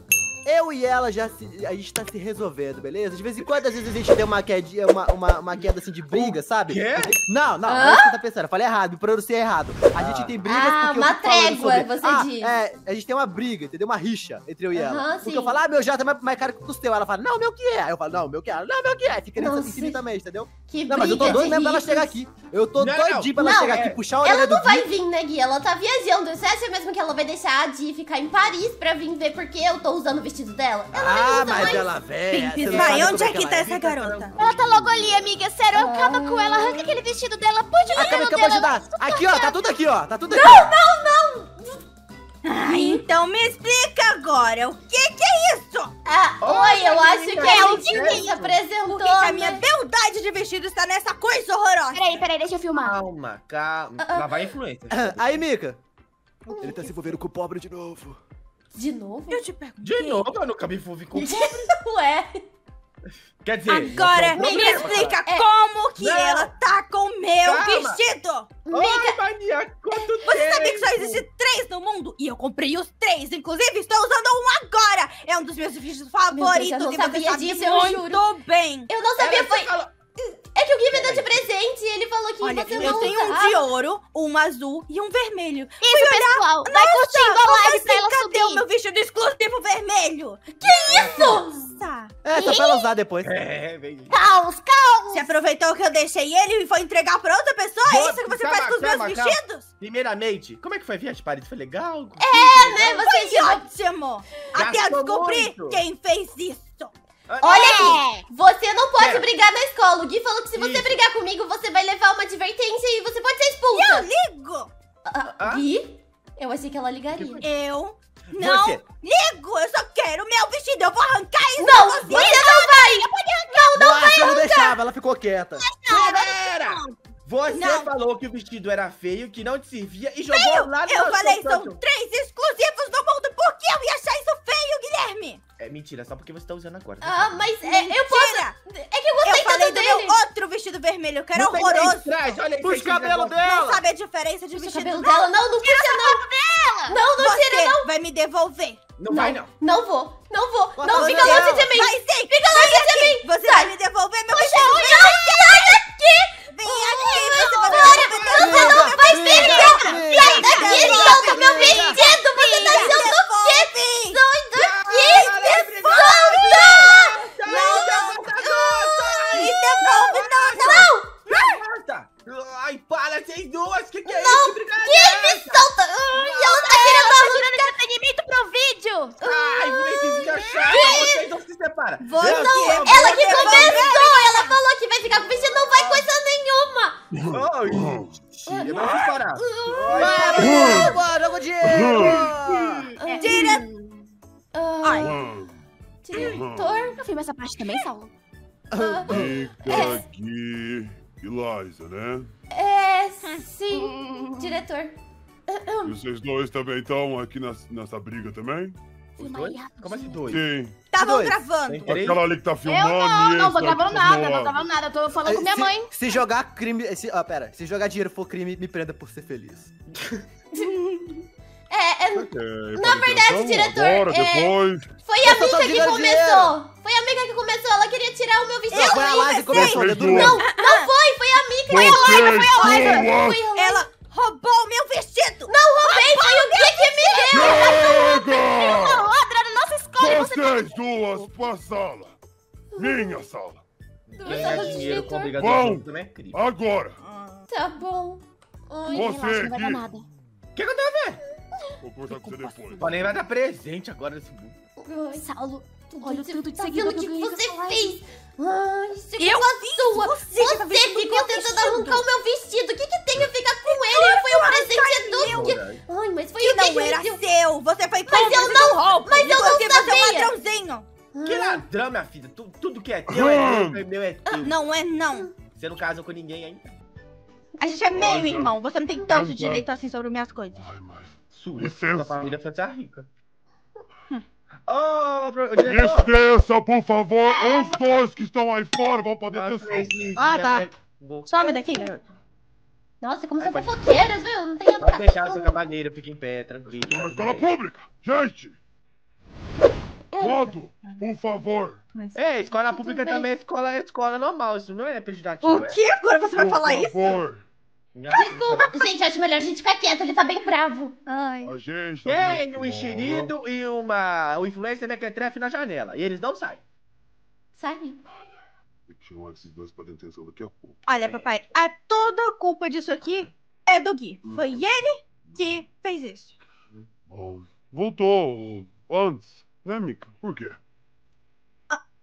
Eu e ela já se. A gente tá se resolvendo, beleza? De vez em quando, às vezes, a gente deu uma queda, uma, uma, uma queda assim de briga, sabe? quê? Não, não, não é isso que você tá pensando. Eu falei errado, me pronunciei errado. A gente tem brigas Ah, porque uma eu trégua, sobre... você ah, diz. É, a gente tem uma briga, entendeu? Uma rixa entre eu e ela. Aham, porque sim. eu falo, ah, meu jato é mais, mais caro que o seu. Ela fala, não, meu que é. Aí eu falo, não, meu que é. Não, meu que é. Fica nisso infinitamente, entendeu? Que Não, mas eu tô doido mesmo pra ela chegar aqui. Eu tô Não, doidinho pra ela não, chegar é. aqui, puxar a orelha Ela do não vai vir, né, Gui? Ela tá viajando. Você acha mesmo que ela vai deixar a Di ficar em Paris pra vir ver porque eu tô usando vestido vestido dela? Ela Ah, mas mais. ela velha. você não Vai, onde como é que tá essa garota? Ela tá logo ali, amiga. Sério, acaba com ela, arranca aquele vestido dela, põe de A cabelo câmera que eu vou dela. ajudar. Aqui, ó, tá tudo aqui, ó. Tá tudo aqui. Ah, então me explica agora. O que que é isso? Ah, oi, eu acho que É o que que- apresentou, Por que, a minha né? beldade de vestido está nessa coisa horrorosa? Peraí, peraí, deixa eu filmar. Calma, calma. Lá vai a influência. Aí, Mika. Ele tá se envolvendo com o pobre de novo. De novo? Eu te pergunto. De novo, eu nunca me envolvi com Ué. Quer dizer, Agora me problema. explica É. como que Não. ela tá com o meu Calma. vestido. Ai, Mania, quanto Você sabia que só tempo? existem três no mundo? E eu comprei os três. Inclusive, estou usando um agora. É um dos meus vestidos favoritos. eu não e sabia você sabe disso, eu muito bem. Eu não sabia, Ela foi... fala- É que o Gui me deu de presente e ele falou que Olha, você eu não tenho um de ouro, um azul e um vermelho. Isso, pessoal. Vai curtindo a live assim? pra ela Cadê o subir. meu vestido exclusivo vermelho? Nossa! É, só pra ela usar depois. É, vem. Caos, caos. Você aproveitou que eu deixei ele e foi entregar pra outra pessoa? É isso que você calma, faz com os calma, meus calma. vestidos? Primeiramente, como é que foi a viagem de Paris? Foi legal? É, né? Você Foi ótimo! Até eu muito. quem fez isso. Olha aqui, você não pode Pera. brigar na escola. O Gui falou que se você Isso. brigar comigo, você vai levar uma advertência e você pode ser expulsa. Eu ligo! Ah, Ah? Gui? Eu achei que ela ligaria. Eu não Você. ligo! Eu só quero meu vestido! Eu vou arrancar isso! Não, você você não vai! Não, não Nossa, eu não deixava, ela ficou quieta. Pera! Você Não. falou que o vestido era feio, que não te servia e jogou lá no Eu falei, são canto. três exclusivos do mundo! Por que eu ia achar isso feio, Guilherme? É mentira, só porque você tá usando agora. Ah, mas é, eu posso... Tira! É que eu gostei Eu falei tanto do dele. meu outro vestido vermelho, que era Não tem horroroso! Traz, olha aí, Puxa o cabelo negócio. dela. Não sabe a diferença de Puxa vestido cabelo não? dela. Não, não puxa não. Não, não Você tira não. vai me devolver! Não vai, não. Não vou, não vou. Não, fica dela. longe de mim. Vai sim! Fica longe de mim. Você vai me devolver meu vestido! Não, sai daqui. Vem aqui! Você vai me Você não vai pegar. Sai daqui, Devolve. solta meu vestido. Você tá Me sendo o quê? devolve. Sai daqui. Caralho, Solta. Me devolve, não! Marta! Ai, para, vocês duas! Que que é isso? Que brigada Que é me solta. Ai, ela tá querendo arrancar. Entretenimento pro vídeo. Ai, molequinha chata! Vocês não se separam! Você Eu não, sou- Ela que começou. Ela falou que vai ficar com o vestido. Não vai coisa nenhuma. Ai, gente, eu não vou parar. Para, jogo, dinheiro. Tira! Ai. Diretor. Eu filmo essa parte também, Saulo. Fica aqui. Eliza, né? É, sim, diretor. E vocês dois também estão aqui nas- nessa briga também? Os dois? Como assim dois? Sim. Estavam Dois. gravando. Tem três? Aquela ali que tá Eu filmando não, e não tô daqui gravando tá nada, não gravando nada. Eu tô falando com minha se, mãe. Se jogar crime. Se, ah, pera. Se jogar dinheiro for crime, me prenda por ser feliz. É, é, Ok, Na verdade, atenção, diretor, Agora, é- depois. foi a Eu só tô amiga que começou. Foi a amiga que começou. Ela queria tirar o meu vestido. Não, foi a Liza que começou, Vocês dedo duas. meu. Não, não foi. Foi a amiga. Vocês duas. Foi a Ela roubou o meu vestido! Não roubei. Foi o Gui que me deu. Chega! Ladra na nossa escola e você Vocês duas pra sala. Minha sala. Ganhar dinheiro com obrigação também é crime. Agora. Tá bom. Ai, Você relaxa, não vai dar nada. O que que eu tenho a ver? Vou conversar com você depois. O nem vai dar presente agora nesse mundo. Saulo, olha o tanto de tá seguidor vendo o que que eu ganhei você fez? Ai, é Eu sua. Você Você, que tá ficou tentando arrancar o meu vestido. O que, que tem a ficar com ele? Foi um presente do Gui. Ai, mas foi Que o Gui não que era deu. seu! Você foi Mas eu não- roubo! mas eu não Porque você é um sabia. ladrãozinho! Que ladrão, minha filha. Tu- tudo que é teu é teu, é meu é teu. Não é não! Você não casou com ninguém ainda. A gente é meio irmão, você não tem tanto direito assim sobre minhas coisas. Ai, mas. Sua. Sua família foi rica. Ô, diretor. Licença, por favor. Os dois que estão aí fora vão poder Ah, atenção. fez- Ah, tá. é- Some daqui! Nossa, como são fofoqueiras, viu? Não tem Pode deixar a sua cabaneira, fica em pé, tranquilo. Uma escola pública. Gente. Modo, por favor. É, escola pública também é escola, é escola normal, isso não é pejorativo. O que agora você vai Por falar isso? favor. Desculpa. Gente, acho melhor a gente ficar quieto. Ele tá bem bravo. Ai. A gente. tá Tem um enxerido e uma o influencer mequetrefe na janela. E eles não saem. Sai. Tem que chamar esses dois pra detenção daqui a pouco. Olha, papai, a toda a culpa disso aqui é do Gui. Foi ele que fez isso. Bom, voltou antes. Né, Mica? Por quê?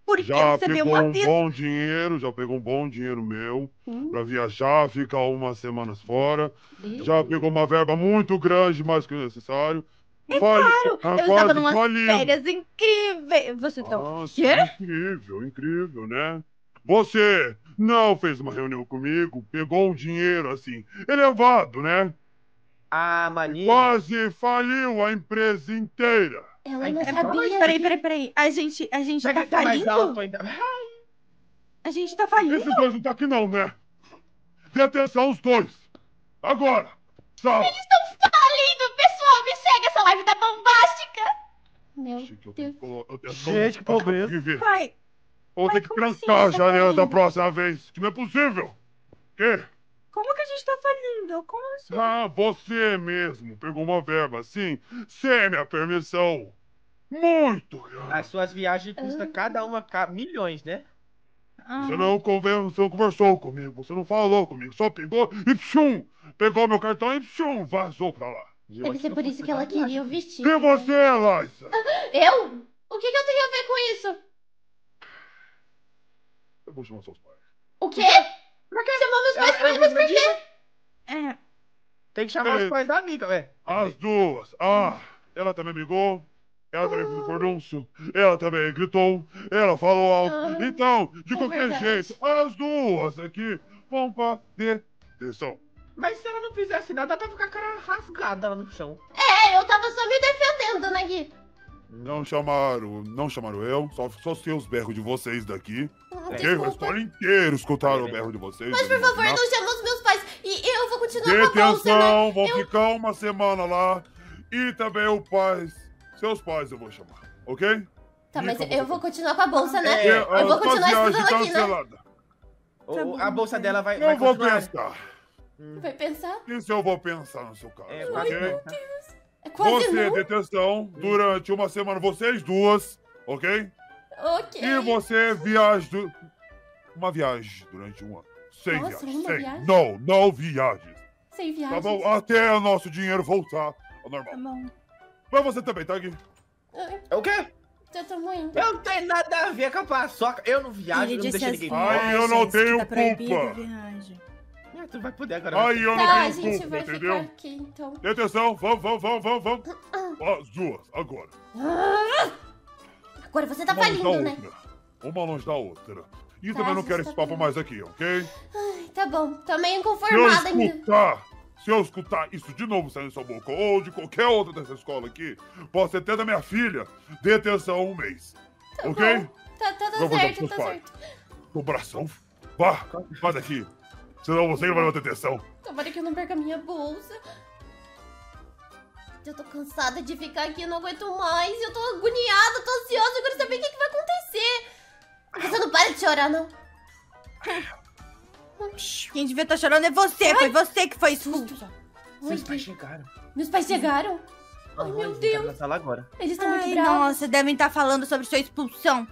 Porque Já pegou uma um pizza. bom dinheiro, já pegou um bom dinheiro meu Hum, pra viajar, ficar umas semanas fora. Já pegou uma verba muito grande, mais que o necessário. É Fale- claro, tá eu estava quase numa falindo. Férias incríveis. Você tá... Nossa, Quê? incrível, incrível, né? Você não fez uma reunião comigo, pegou um dinheiro assim, elevado, né? Ah, mania. Quase faliu a empresa inteira. Ela não É, sabia. peraí, peraí, peraí. A gente, a gente Vai tá mais falindo? alto ainda. A gente tá falindo? Esses dois não tá aqui não, né? Dê atenção os dois. Agora. Sala. Falido, pessoal, me segue, essa live tá bombástica. Meu Gente, eu que eu tenho- Gente, que pobreza. Pai, Vou ter que trancar a tá janela da falindo? próxima vez. Que não é possível. Quê? Como que a gente tá falindo? Como assim? Ah, você mesmo pegou uma verba assim, sem minha permissão. Muito grande. As suas viagens custam cada uma milhões, né? Ah, Você não, conver- você não conversou comigo, você não falou comigo, só pegou e pshum, pegou meu cartão e pshum, vazou pra lá. Deve ser por isso que ela queria o vestido. E você, Eliza? Eu? O que, que eu tenho a ver com isso? Eu vou chamar seus pais. O quê? Chamou meus pais pra mas por quê? é. Tem que chamar Ei. os pais da amiga, velho. As duas. Ah, ela também brigou. Ela também fez pronúncio. Ela também gritou. Ela falou alto. Ah, Então, de é qualquer verdade. jeito, as duas aqui vão pra detenção. Mas se ela não fizesse nada, ela tava com a cara rasgada lá no chão. É, eu tava só me defendendo, né, Gui? Não chamaram, não chamaram eu, só, só sei os berros de vocês daqui. Ok? A Desculpa. escola inteira escutaram o berro de vocês. Mas por favor, não chama os meus pais. E eu vou continuar com a bolsa, né? Detenção, vão ficar uma semana lá. E também o pais, seus pais eu vou chamar, ok? Tá, mas Mica, eu você vou continuar com a bolsa, né? É, eu vou continuar estudando aqui, né? O- Tá o- a bolsa então. dela vai, Eu vai vou continuar. pensar. Vai pensar? Isso eu vou pensar no seu caso, É, ok? vai- É quase Você, não. detenção, durante uma semana, vocês duas, ok? Ok. E você viaja. du- Uma viagem durante um ano. Sem Nossa, viagem. uma sem. viagem? Não, não viagens. Sem viagem. Tá bom? Até o nosso dinheiro voltar ao normal. Tá bom. Mas você também, tá aqui? É o quê? Eu tô indo. Eu não tenho nada a ver com a paçoca. Eu não viajo, eu Ele não disse deixo ninguém. Ai, eu não viagens, tenho tá culpa. viagem. Ah, tu vai poder agora. Aí eu Tá, não a tenho gente culpa, vai entendeu? ficar aqui, então. Detenção, vamos, vamos, vamos, vamos, vamos. As duas, agora. Ah! Agora você tá uma falindo, né? outra. Uma longe da outra. E Tá, também não quero tá esse papo bem. mais aqui, ok? Ai, tá bom. Tô meio Se eu inconformada escutar, se eu escutar isso de novo saindo da sua boca, ou de qualquer outra dessa escola aqui, ser até da minha filha, detenção um mês. Tá ok? bom. Tá, tá, tá Vou mandar certo, tá pais. certo. Cobração. Vá, vai daqui. Senão você não vai ter detenção. Tomara que eu não perca minha bolsa. Eu tô cansada de ficar aqui, eu não aguento mais. Eu tô agoniada, tô ansiosa, eu quero saber o que, que vai acontecer. Você não para de chorar, não. Quem devia estar chorando é você. Foi você que foi expulso. Seus pais chegaram. meus pais chegaram? Ai, meu Deus. na sala agora. Eles estão muito Ai, bravos. nossa, devem estar falando sobre sua expulsão.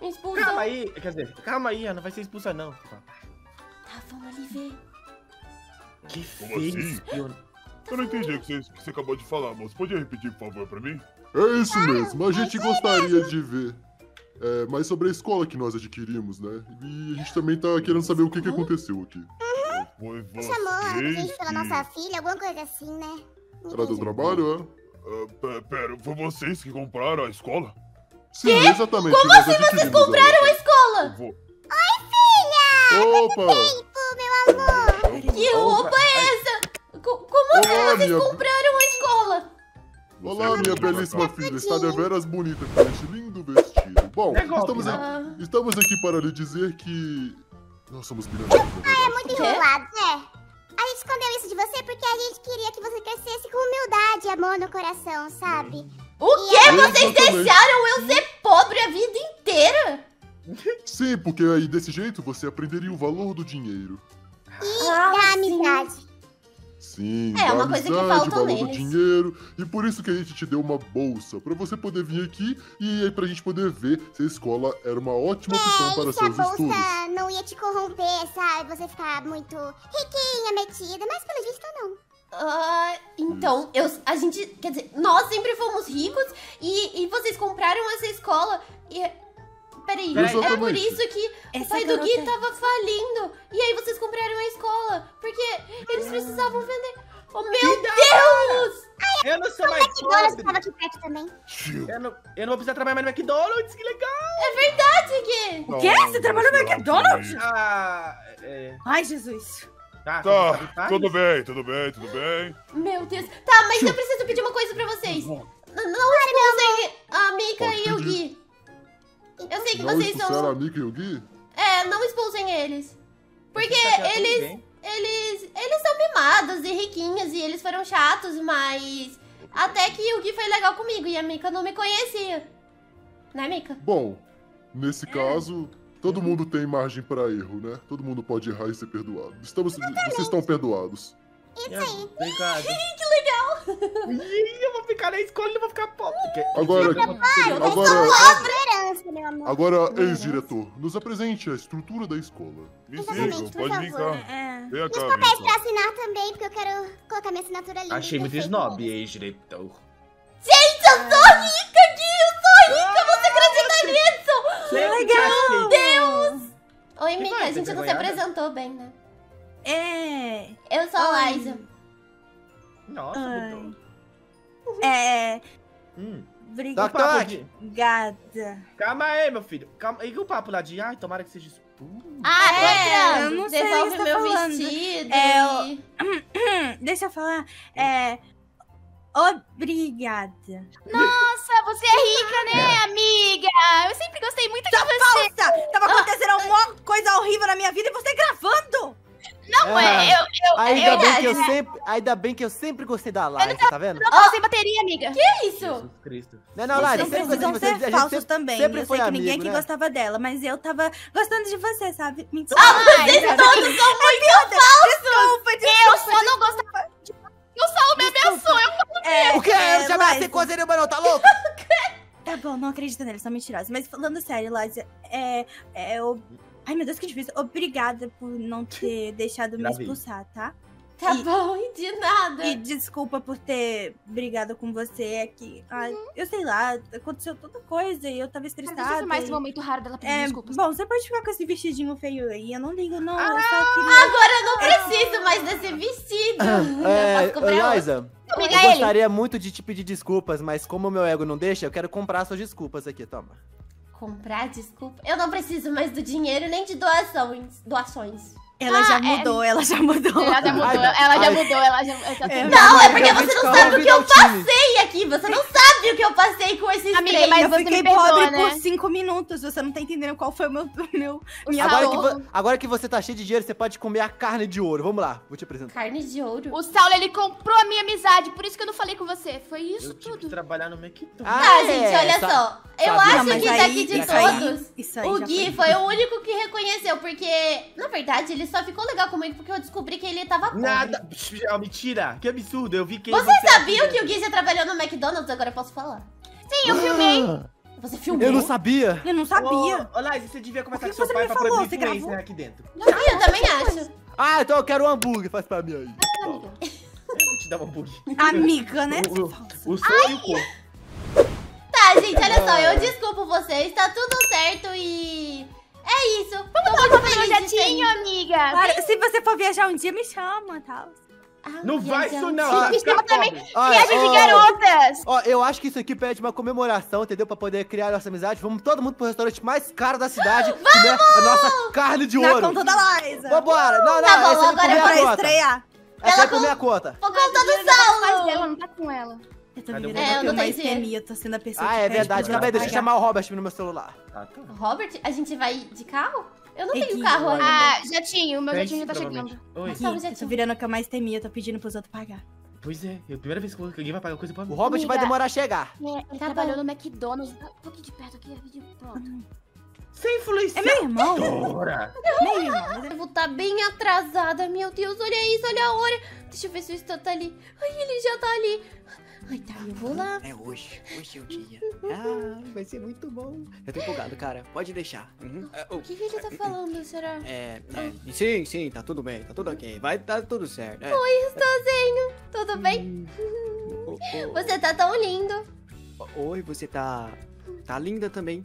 Me expulsam. Calma aí, quer dizer, calma aí, ela não vai ser expulsa não. Tá, vamos ali ver. Que Como assim? espiona. Eu não entendi o que você, que você acabou de falar, moço. Pode repetir, por favor, pra mim? É isso mesmo, a gente gostaria de ver é, mais sobre a escola que nós adquirimos, né? E a gente também tá querendo saber o que, que aconteceu aqui. Foi vocês Chamou a gente pela nossa filha, alguma coisa assim, né? Era do trabalho, Ah, pe- pera, foi vocês que compraram a escola? é? Sim, exatamente. Como assim vocês Compraram a escola! Eu vou... Opa! Que roupa é essa? Co- como Olá, vocês minha- compraram a escola? Olá, minha belíssima filha. Está deveras bonita com este lindo vestido. Bom, É estamos, né? aqui, Ah, estamos aqui para lhe dizer que nós somos bilionários, na verdade. Muito enrolado, né? A gente escondeu isso de você porque a gente queria que você crescesse com humildade e amor no coração, sabe? o quê? Vocês deixaram eu ser pobre a vida inteira? Sim, porque aí desse jeito você aprenderia o valor do dinheiro. E Ah, da sim. amizade. Sim, É, da uma coisa que amizade, falta valor do dinheiro. E por isso que a gente te deu uma bolsa, pra você poder vir aqui e aí pra gente poder ver se a escola era uma ótima opção para É, e se a seus bolsa estudos. não ia te corromper, sabe? Você ficar muito riquinha, metida, mas pelo visto não. Ah, Não, Então, eu, a gente, quer dizer, nós sempre fomos ricos e, e vocês compraram essa escola e... Peraí, é por isso que o pai do Gui é- tava falindo. E aí vocês compraram a escola, porque eles precisavam vender. Oh, meu Deus! Eu não sou mais McDonald's pobre. tava aqui perto também. Eu não, eu não vou precisar trabalhar mais no McDonald's, que legal. É verdade, Gui! O quê? Você trabalhou no McDonald's? Ah, é... Ai, Jesus. Tá, Tá, tudo bem, tudo bem, tudo bem. Meu Deus. Tá, mas eu preciso pedir uma coisa pra vocês. N- Não expulsem a Mika e o pedir. Gui. Eu sei que Não vocês expulsaram são... a Mika e o Gui? É, não expulsem eles. Porque tratando eles... Eles... Eles são mimados e riquinhos e eles foram chatos, mas... Até que o Gui foi legal comigo e a Mika não me conhecia. Né, Mika? Bom, nesse caso, todo mundo tem margem pra erro, né? Todo mundo pode errar e ser perdoado. Estamos, vocês estão perdoados. Isso aí. Que legal. Ih, eu vou ficar na escola e não vou ficar pobre. Agora, agora, meu amor. agora, ex-diretor, nos apresente a estrutura da escola. Me Exatamente, sigam, por pode vir favor. cá. É. Vem Os papéis pra assinar também, porque eu quero colocar minha assinatura ali. Achei muito snob, ex-diretor. Gente, eu sou rica, Gui! Eu sou rica! Você acredita nisso? Legal. Deus! Oi, Mika, a gente não se apresentou bem, né? É. Eu sou a. Liza. Nossa, Ai. mudou. É. Hum. Obrigada. Calma aí, meu filho. Calma. E o papo lá de, ai, tomara que seja expulso. Ah, tô É, entrando. eu não sei o Devolve tá meu falando. vestido. É, e- Hum, deixa eu falar. É. Obrigada. Nossa, você é rica, né, amiga? Eu sempre gostei muito de você. Falsa! Tava acontecendo alguma coisa horrível na minha vida e você gravando! Não é, eu, eu, Ainda eu, bem que eu né? sempre, ainda bem que eu sempre gostei da Liza, tá vendo? não sem bateria, amiga. Que isso? Jesus Cristo. Não, não, não sempre precisam você. ser gente falsos sempre, também. sempre eu sei que amigo, ninguém aqui né? gostava dela, mas eu tava gostando de você, sabe? Mentira. Ah, vocês todos são muito Desculpa, Eu desculpa. só não gostava de... Eu só o bebê sou, eu É, O quê? é, eu Liza, sem coisa nenhuma não, tá louco? Tá bom, não acredito neles, são mentirosos. Mas falando sério, Liza, é. é eu... Ai, meu Deus, que difícil. Obrigada por não ter deixado me expulsar, tá? Tá E- bom, e de nada. E desculpa por ter brigado com você, é que. ai, eu sei lá, aconteceu tanta coisa e eu tava estressada. Eu filmar esse e- momento raro dela pedindo É, desculpas. bom, você pode ficar com esse vestidinho feio aí. Eu não ligo, não. eu Ah, só queria. Agora eu não preciso mais desse vestido. eu É. Liza, eu ele. gostaria muito de te pedir desculpas, mas como o meu ego não deixa, eu quero comprar suas desculpas aqui, toma. Comprar, desculpa. Eu não preciso mais do dinheiro nem de doações. doações. Ela Ah, já é. mudou, ela já mudou. Ela já mudou, Ai, ela já ai. mudou, ela já... ela já- É, Não, é porque você não te sabe o que eu o passei aqui. Você não sabe o que eu passei com esses Amiga, três. mas eu você fiquei me perdoa, pobre né? por cinco minutos. Você não tá entendendo qual foi o meu. meu minha Agora que, agora que você tá cheio de dinheiro, você pode comer a carne de ouro. Vamos lá, vou te apresentar. Carne de ouro. O Saulo, ele comprou a minha amizade, por isso que eu não falei com você. Foi isso Eu tive que tudo. trabalhar no McDonald's. Ah, Tá, é, gente, olha só. Eu sabia. acho que aí- daqui de todos, isso aí o Gui foi. foi o único que reconheceu, porque, na verdade, ele só ficou legal comigo porque eu descobri que ele tava pobre. Nada. Psh, ah, mentira. Que absurdo. Eu vi que. Vocês sabiam que o já trabalhou no McDonald's? Agora eu posso falar. Sim, eu filmei. Você filmou? Eu não sabia. Eu não sabia. Ô, ô você devia conversar que com seu você pai pra falou? proibir Você gravou? aqui dentro. Sim, eu também acho. Ah, então eu quero um hambúrguer, faz pra mim aí. Eu vou te dar um hambúrguer. Amiga, né? O, o, o som e o corpo. Tá, gente, olha só, eu desculpo vocês, tá tudo certo e... É isso. Feliz de ter Projetinho, amiga. Claro, se você for viajar um dia, me chama, tá? Ah, Não vai isso não. Sim, me chama Fica também. Viagem de ó, garotas. Ó, eu acho que isso aqui pede uma comemoração, entendeu? Pra poder criar nossa amizade. Vamos todo mundo pro restaurante mais caro da cidade comer a nossa carne de Na ouro. conta da Liza. Vambora! Não, não, Tá bom, essa agora é pra conta. estrear. Essa Ela por minha conta. Por conta do Mas Saulo. não tá com ela. Eu tô Cadê o É, eu o que não tenho tô sendo a pessoa Ah, que é verdade. Calma aí, outros deixa eu chamar o Robert no meu celular. Ah, tá. Robert, a gente vai de carro? Eu não Ei, tenho carro ainda. Ah, jatinho, o meu jatinho tá provavelmente. chegando. Oi. Já eu tô virando o que eu mais temia. Eu tô pedindo pros outros pagar. Pois é, é a primeira vez que alguém vai pagar coisa pra O mim. Robert vai Amiga. demorar a chegar. É, ele Tá trabalhou bom. no McDonald's. Um pouquinho de perto aqui, rapidinho. Pronto. Sem influência. É meu irmão? Dora. meu irmão. mas Eu vou estar bem atrasada, meu Deus, olha isso, olha a hora. Deixa eu ver se o Stan tá ali. Ai, ele já tá ali. Ai, tá, eu vou lá. É hoje, hoje é o dia. Ah, vai ser muito bom. Eu tô empolgado, cara. Pode deixar. Uhum. Oh, O que, que ele tá falando, será? é, é, sim, sim, tá tudo bem, tá tudo ok. Vai dar tudo certo. É. Oi, Stozinho. Tudo bem? O- o- Você tá tão lindo. Oi, você tá. Tá linda também.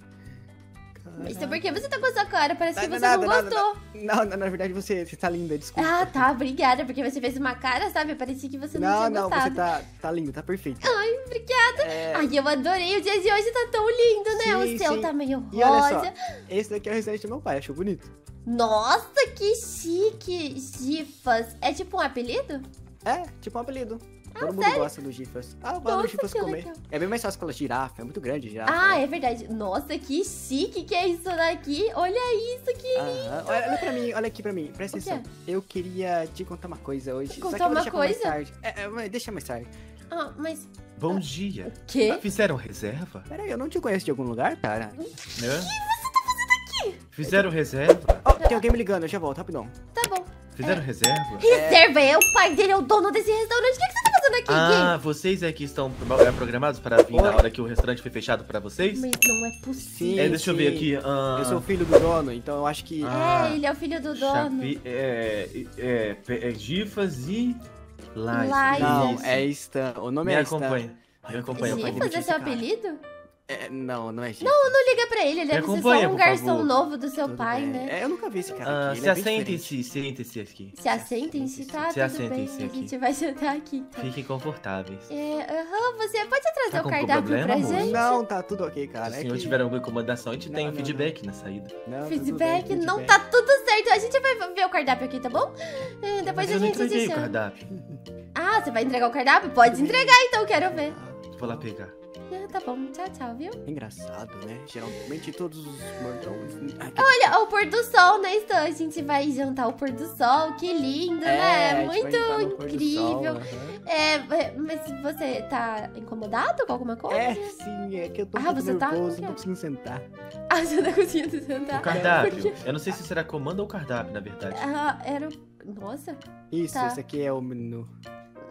Isso é porque você tá com essa cara. Parece que Nada, você nada, não gostou. Não, não, na verdade você, você tá linda, desculpa. Ah, tá. Obrigada. Porque você fez uma cara, sabe? Parecia que você não, não, tinha não, gostado. você tá, tá linda, tá perfeita. Ai, obrigada. É, Ai, eu adorei. O dia de hoje tá tão lindo, né? Sim, o seu sim. tá meio E olha só, rosa. esse daqui é o restaurante do meu pai, achou bonito? Nossa, que chique. Gifas. É tipo um apelido? É, tipo um apelido. Todo mundo sério? gosta do Gifas. Ah, eu gosto Nossa, do Gifas comer. legal. É bem mais fácil que a girafa, é muito grande a girafa. Ah, né? é verdade. Nossa, que chique que é isso daqui. Olha isso, que Aham. Olha, olha pra mim, olha aqui pra mim, presta atenção. Eu queria te contar uma coisa hoje. Contar uma mais coisa? tarde. É, é, deixa mais tarde. Ah, mas Bom dia. o quê? Fizeram reserva? Pera aí, eu não te conheço de algum lugar, cara? O que você tá fazendo aqui? Fizeram reserva? Ó, tem alguém me ligando, eu já volto, rapidão. Tá bom. Fizeram reserva? Reserva, é o pai dele, é o dono desse restaurante. O que, que você aqui, Ah, vocês é que estão é, programados para vir na Oi. hora que o restaurante foi fechado pra vocês? Gui? Mas não é possível. É, deixa eu ver aqui. ah, Eu sou o filho do dono, então eu acho que. Ah. É, ele é o filho do dono. Chapi- é, é, é, é Gifas e. Liza. Não, é Stan. O nome Me é Stan. acompanha. Me acompanha. pai Gifas é seu apelido? É, não, não é Gifas. Não, não liga pra ele. Ele deve ser só um garçom favor. novo do seu Tudo pai, bem. né? É, eu nunca vi esse cara Ah, aqui. se é bem diferente. assentem-se, sentem-se aqui. Se assentem-se, tá? Se Tudo assentem-se bem. aqui. A gente vai sentar aqui. então. Fiquem confortáveis. É, aham, você pode trazer Tá o cardápio problema, pra moço? gente? Não, tá tudo ok, Se cara. o é senhor que- tiver alguma incomodação, a gente Não, tem um não, feedback na saída. Não, tudo Feedback, bem, não feedback. tá tudo certo. A gente vai ver o cardápio aqui, tá bom? É, depois Mas a eu não gente se o cardápio. Ah, você vai entregar o cardápio? Pode entregar então, quero ver. Vou lá pegar. Ah, tá bom, tchau, tchau, viu? Engraçado, né? Geralmente todos os mortões. Ai, que- Olha, o pôr do sol, né, Stan? A gente vai jantar o pôr do sol, que lindo, É, né? Muito incrível. sol, aham. É, é, mas você tá incomodado com alguma coisa? É, sim, é que eu tô Ah, muito você tá? nervoso, quê? não tô conseguindo sentar. Ah, você tá conseguindo sentar? O cardápio. Eu não sei se será comando ou cardápio, na verdade. Ah, era... Nossa, Isso, Tá. esse aqui é o menu.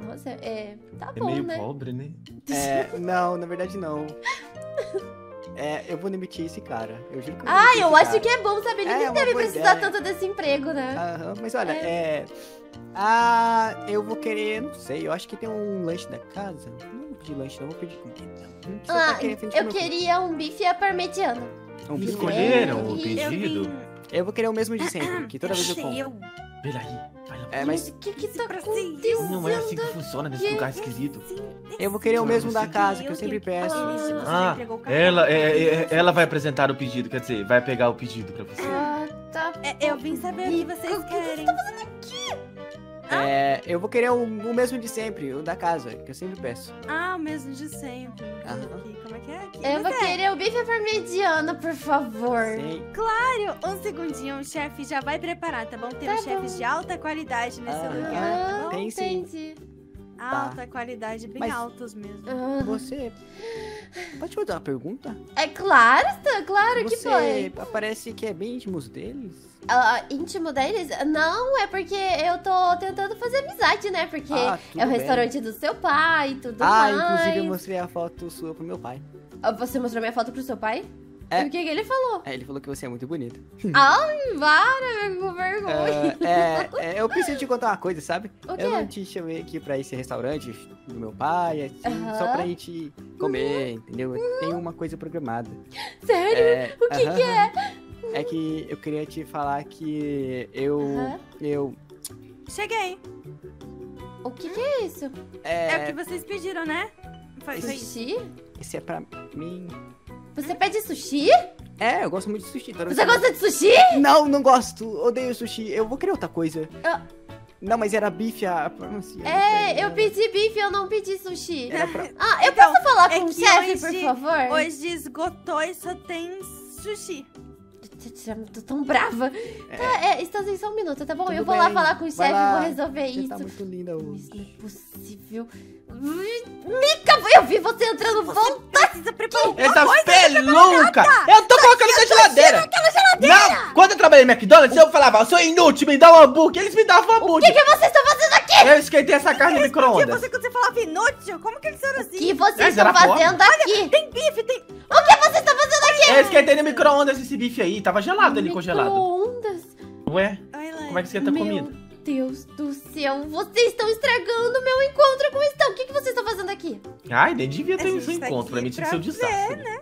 Nossa, é... Tá É bom, meio né? pobre, né? É, não, na verdade não. É, eu vou demitir esse cara. Eu juro que eu vou Ah, eu acho cara. que é bom, sabe? Ele É, nem deve precisar ideia. tanto desse emprego, né? Aham, mas olha, é. Ah, eu vou querer, não sei, eu acho que tem um lanche da casa. Não vou pedir lanche, não vou pedir comida. Ah, tá eu queria um bife à parmegiana. Um bife Escolheram o pedido? Eu vou querer o mesmo de sempre, que toda vez eu compro. eu. Peraí. É, mas O que que tá acontecendo? Não é assim que funciona nesse que- lugar esquisito. eu vou querer o mesmo da casa, que eu sempre peço. Ah, ela, é, é, ela vai apresentar o pedido, quer dizer, vai pegar o pedido pra você. Ah, tá. É, eu vim saber o que vocês querem. É, eu vou querer o, o mesmo de sempre, o da casa, que eu sempre peço. Ah, o mesmo de sempre. Aham. Aqui, Como é que é? Aqui. Eu vou Mas é, querer o bife à parmegiana, por favor. Sim. Claro, um segundinho, o chefe já vai preparar, tá bom? Temos Tá chefes de alta qualidade nesse Ah, lugar, Ah, tá bom? Tem sim. entendi. Alta qualidade, bem Mas- altos mesmo. Você. Pode te fazer uma pergunta? é claro, Stan, claro que Você foi. parece que é bem íntimos deles. Ah, íntimo deles? Não, é porque eu tô tentando fazer amizade, né? Porque Ah, é o bem. restaurante do seu pai e tudo Ah, mais. inclusive eu mostrei a foto sua pro meu pai. Ah, Você mostrou minha foto pro seu pai? É. E o que, que ele falou? É, ele falou que você é muito bonita. Ai, para, com vergonha. Ah, é, é, eu preciso te contar uma coisa, sabe? O quê? Eu não te chamei aqui pra esse restaurante do meu pai, assim, Aham. só pra gente comer, entendeu? Tem uma coisa programada. Sério? É, o que, aham. que é? É que eu queria te falar que eu. Eu. Cheguei. O que, que é isso? É... o É. que vocês pediram, né? Foi, foi? Esse é pra mim. Você pede sushi? É, eu gosto muito de sushi. vez Você eu- gosta de sushi? Não, não gosto. Odeio sushi. Eu vou querer outra coisa. Ah. Não, mas era bife a pronúncia. É, eu pedi bife, eu não pedi sushi. Pra... Ah, eu Então, posso falar é com o que chefe, por favor? Hoje esgotou e só tem sushi. Tô tão brava. Tá, é, Stanzinho, só um minuto, tá bom? Tudo eu vou lá bem. falar com o chefe e lá. vou resolver Você isso. tá muito linda hoje. Isso não é possível. Mica, eu vi você entrando volta. Precisa preparar Essa peluca! Eu tô colocando na geladeira! Não! Quando eu trabalhei no McDonald's, eu falava, eu sou inútil, me dá um hambúrguer. Eles me davam O hambúrguer. que, que você está fazendo aqui? Aqui? Eu esquentei essa carne no micro-ondas. você quando você falava inútil, como que eles eram O assim? que vocês Mas estão fazendo aqui? Tem bife, tem... O que vocês estão fazendo aqui? Eu esquentei no micro-ondas esse bife aí. Tava gelado ele congelado. Micro-ondas. Ué, Ai, como é que esquenta Meu comida? Deus do céu, vocês estão estragando o meu encontro com o Estão. O que, que vocês estão fazendo aqui? Ai, nem devia ter gente tá encontro. Pra aqui mim tinha que ser um desastre. ver, né?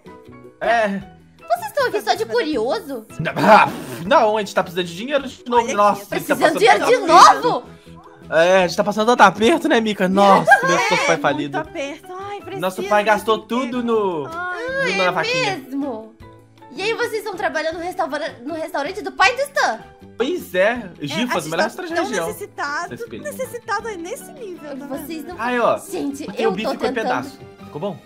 É. Vocês estão aqui só de curioso? Não, a gente tá precisando de dinheiro de novo. Olha aqui, Nossa, a gente tá Precisando de dinheiro de novo? É, a gente tá passando tanto aperto, né, Mica? Nossa, meu pai Muito falido. aperto. Ai, precisa Nosso pai gastou tudo no, Ai, no na vaquinha. Mesmo. E aí vocês estão trabalhando no, restaura- no restaurante do pai do Stan? Pois é, É, Gifas, gente melhor tá restaurante da tão região. necessitado, necessitado nesse nível, tá? Vocês não... Aí, ó. Gente, eu o bife tô tentando... pedaço. Ficou bom?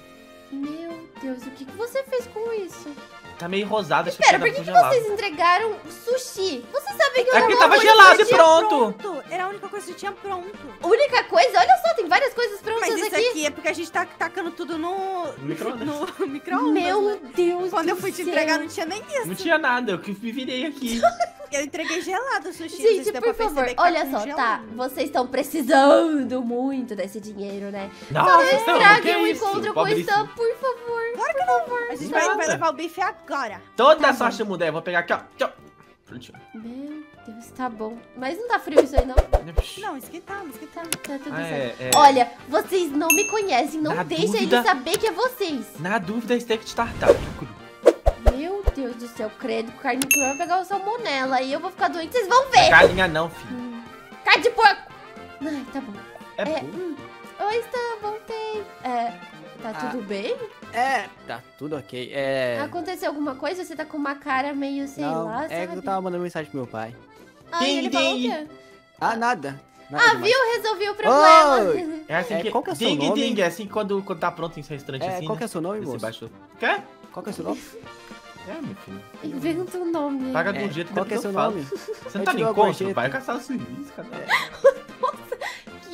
Meu Deus, o que, que você fez com isso? Tá meio rosado, acho Pera, que por que, que vocês entregaram sushi? Vocês sabem que eu É não porque tava gelado e Tinha pronto. Era a única coisa que tinha pronto. Única coisa, olha só, tem várias coisas prontas Mas isso aqui. aqui é porque a gente tá tacando tudo no... No micro-ondas. No micro-ondas, Meu né? Deus Quando do eu fui te entregar, não tinha nem isso. Não tinha nada, eu que me virei aqui. Eu entreguei gelado o sushi. Gente, por favor, tá olha só, congelado. tá? Vocês estão precisando muito desse dinheiro, né? Não não, que estraguem o isso? encontro com o. Stan, por favor. Claro que não. A gente vai, vai levar o bife agora. Toda Tá a sorte mulher, eu vou pegar aqui, ó. Aqui, ó. Prontinho. Meu Deus, tá bom. Mas não tá frio isso aí, não? Não, esquentamos, esquentamos. Tá tudo Ah, certo. é, é. Olha, vocês não me conhecem, não Na deixa dúvida- ele saber que é vocês. Na dúvida, steak de tartar. cru. Deus do céu, credo, carne crua vai pegar o salmonela e eu vou ficar doente, vocês vão ver. Galinha não, filho. Hum, Carne de porco. Ai, tá bom. É, É, hum. Oi, Stan, voltei. É, tá Ah. tudo bem? É, tá tudo ok. É. Aconteceu alguma coisa? Você tá com uma cara meio, sei não, lá, é que eu tava mandando mensagem pro meu pai. Ai, ele falou o Ding, quê? Ah, nada. nada Ah, demais. viu? Resolvi o problema. É assim É, que. qual que é o seu ding, nome? ding. É assim que quando, quando tá pronto em restaurante É, assim. qual né? que é o seu nome, Esse moço? baixo. Quer? Qual que é o seu nome? É, meu filho. Inventa um nome. Paga do É, jeito qual que é eu seu falo. nome? Você não Eu tá a encontro? Vai caçar o serviço, cara.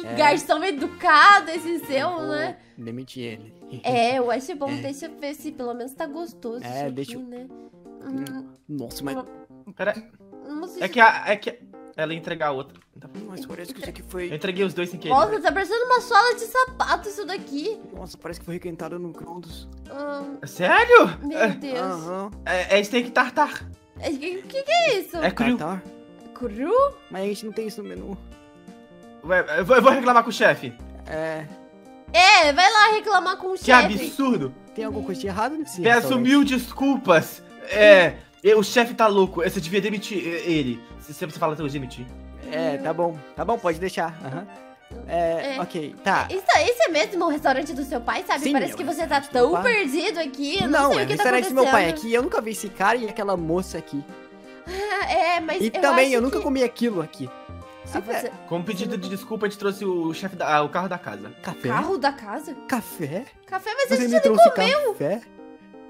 Que É. garçom educado esse seu, Vou né? Demitir ele. É, eu acho bom. É. Deixa eu ver se pelo menos tá gostoso É, isso aqui, deixa eu- né? Hum, Nossa, mas. Pera, não sei é que, a, é que ela ia entregar a outra. Tá bom. Mas parece que isso aqui Eu foi. entreguei os dois sem querer. Nossa, tá parecendo uma sola de sapato isso daqui. Nossa, parece que foi requentado no micro-ondas. Hum, Sério? meu Deus. Aham. É, é steak tartar. O que, que que é isso? É cru. Tartar? Cru? Mas a gente não tem isso no menu. Ué, eu vou, eu vou reclamar com o chefe. É. É, vai lá reclamar com o Que chefe. absurdo. Tem alguma coisa de errado nesse Peço restaurante? mil desculpas. É, o chefe tá louco. Você devia demitir ele. Se você fala até hoje demitir. É, tá bom. Tá bom, pode deixar. Aham. É, É. ok, tá. Isso, esse é mesmo o restaurante do seu pai, sabe? Sim, Parece meu, que você tá restaurante do tão pai. perdido aqui. Eu Não, não, sei é o que tá restaurante acontecendo. do meu pai aqui. Eu nunca vi esse cara e aquela moça aqui. Ah, é, mas E eu também acho eu nunca que... comi aquilo aqui. Ah, você- Como pedido de desculpa, a gente trouxe o chefe da, ah, o carro da casa. Café? Carro da casa? Café? Café, mas a Você gente me nem trouxe comeu. café?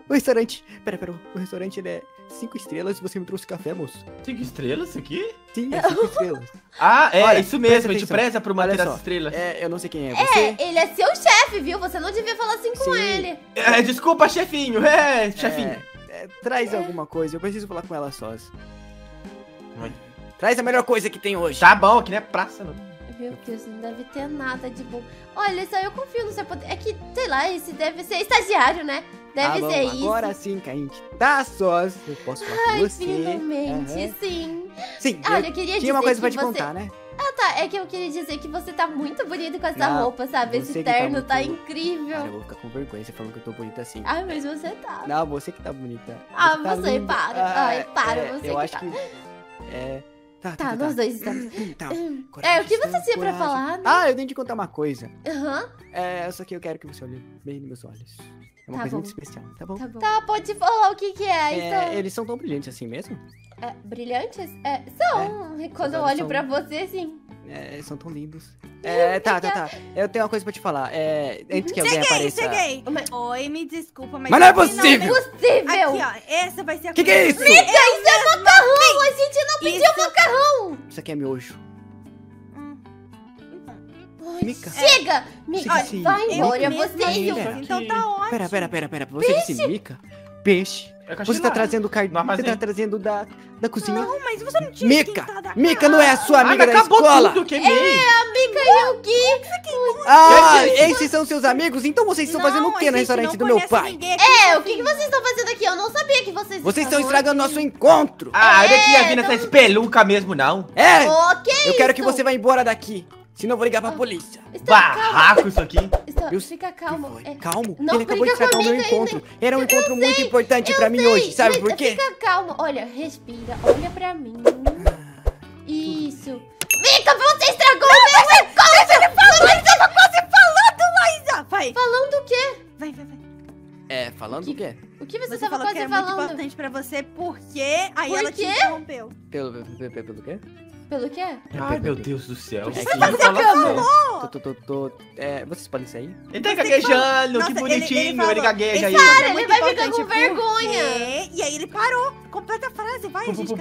O restaurante. Pera, pera. O restaurante ele é cinco estrelas e você me trouxe café, moço. Cinco estrelas isso aqui? Sim, é cinco estrelas. Ah, é, Olha, isso mesmo. A gente preza por manter Olha as só, estrelas. É, eu não sei quem é. Você? É, ele é seu chefe, viu? Você não devia falar assim com Sim. ele. É, desculpa, chefinho. É, chefinho. É, é, traz alguma coisa. Eu preciso falar com ela sós. Traz a melhor coisa que tem hoje. Tá bom, aqui não é praça, não. Meu Deus, não deve ter nada de bom. Olha, só eu confio no seu poder. É que, sei lá, esse deve ser estagiário, né? Deve Tá bom, ser isso. Agora sim que a gente tá sós. Eu posso falar com Ai, você. finalmente, Aham. sim. Sim, Olha, eu eu queria tinha uma coisa pra te você- contar, né? Ah, tá. É que eu queria dizer que você tá muito bonito com essa Não, roupa, sabe? você Esse tá terno tá, muito- incrível. Cara, eu vou ficar com vergonha você falando que eu tô bonita assim. Ai, mas você tá. Não, você que tá bonita. Ah, tá você, para. Ai, para, é, você Eu que acho tá. que... É... Tá, Tá, nós dois estamos. Então, É, o que você tinha pra falar, né? Ah, eu tenho de contar uma coisa. Aham. É, só que eu quero que você olhe bem nos meus olhos. É uma Tá coisa bom. muito especial, tá bom? Tá bom. Tá, pode falar o que que é, É, então. eles são tão brilhantes assim mesmo? É, brilhantes? É, são. Quando eu olho são- pra você, sim. É, são tão lindos. É, tá, tá, tá. Eu tenho uma coisa pra te falar. É, antes que alguém Cheguei, apareça... cheguei. Oi, me desculpa, mas... Mas não é possível! Possível! Aqui, ó, essa vai ser a Que que é isso? Mica, Eu isso é macarrão! A gente não pediu Isso- macarrão! Isso aqui é miojo. Ai, Mica. Chega! Mica, disse vai embora, Eu você e o... fiz, Então tá ótimo. Pera, pera, pera, pera. Você disse mica? Peixe. É Você tá Sheila. trazendo carne. No Você armazém. tá trazendo da, da cozinha. Não, mas você não tinha Mica! esquentado a Mica não é a sua Ah, amiga mas da escola! tudo, queimei. A Mika e o Gui. Ah, esses são seus amigos? Então vocês estão Não, fazendo o que no restaurante do meu pai? ninguém É, o que, que vocês estão fazendo aqui? Eu não sabia que vocês Vocês estão estragando aqui. nosso encontro! Ah, olha aqui, a É, Vina tá espeluca mesmo, não. É! Ok, Eu quero que isso. você vá embora daqui. Senão eu vou ligar pra polícia. Estão, calma. Barraco isso aqui. Estão, Viu? fica calmo. É, Calmo, Não ele acabou de estragar o meu encontro. Era um encontro muito importante pra mim sei, hoje, sabe mas por quê? Fica calmo. Olha, respira. Olha pra mim. Isso. Mika, você estragou o meu encontro! Ele falou, ele tava quase falando, ah, vai, Falando o quê? vai, vai, vai. É, falando o quê? O que você, Você tava falou quase que era muito falando? importante pra você, porque aí Por ela te quê? interrompeu. Pelo, pelo, pelo, pelo quê? Pelo quê? Ai, meu Deus do céu. É que- Fala Tô, tô, tô, tô, é, vocês podem sair? Ele tá gaguejando, Nossa, que ele- ele bonitinho. Ele, falou, gagueja aí. cara ele é vai ficar com vergonha. porque- E aí ele parou. Completa a frase, vai, gente.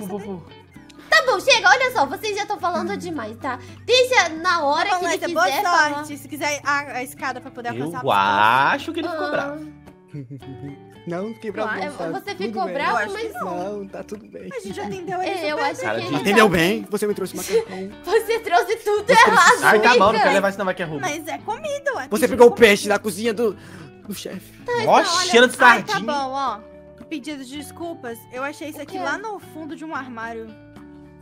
Tá bom, chega, olha só, vocês já estão falando demais, tá? Deixa na hora Bom, que ele Lésia, boa quiser falar. sorte. Se quiser a, a escada pra poder alcançar Eu acho que ele ficou Ah, bravo. Não, fiquei bravo. Não, sabe? você ficou bem. bravo, mas que Não, tá tudo bem. A gente já entendeu ele É, eu acho Cara, que ele Entendeu tá- bem? Você me trouxe macarrão. Você trouxe tudo errado, Ai, tá bom, não quero levar senão vai que é roubo. Mas é comida, ué. Você pegou o peixe da cozinha do, do chefe. Ó, Olha, cheiro de ai, tá sardinha. bom, ó. Pedido de desculpas. Eu achei isso aqui lá no fundo de um armário.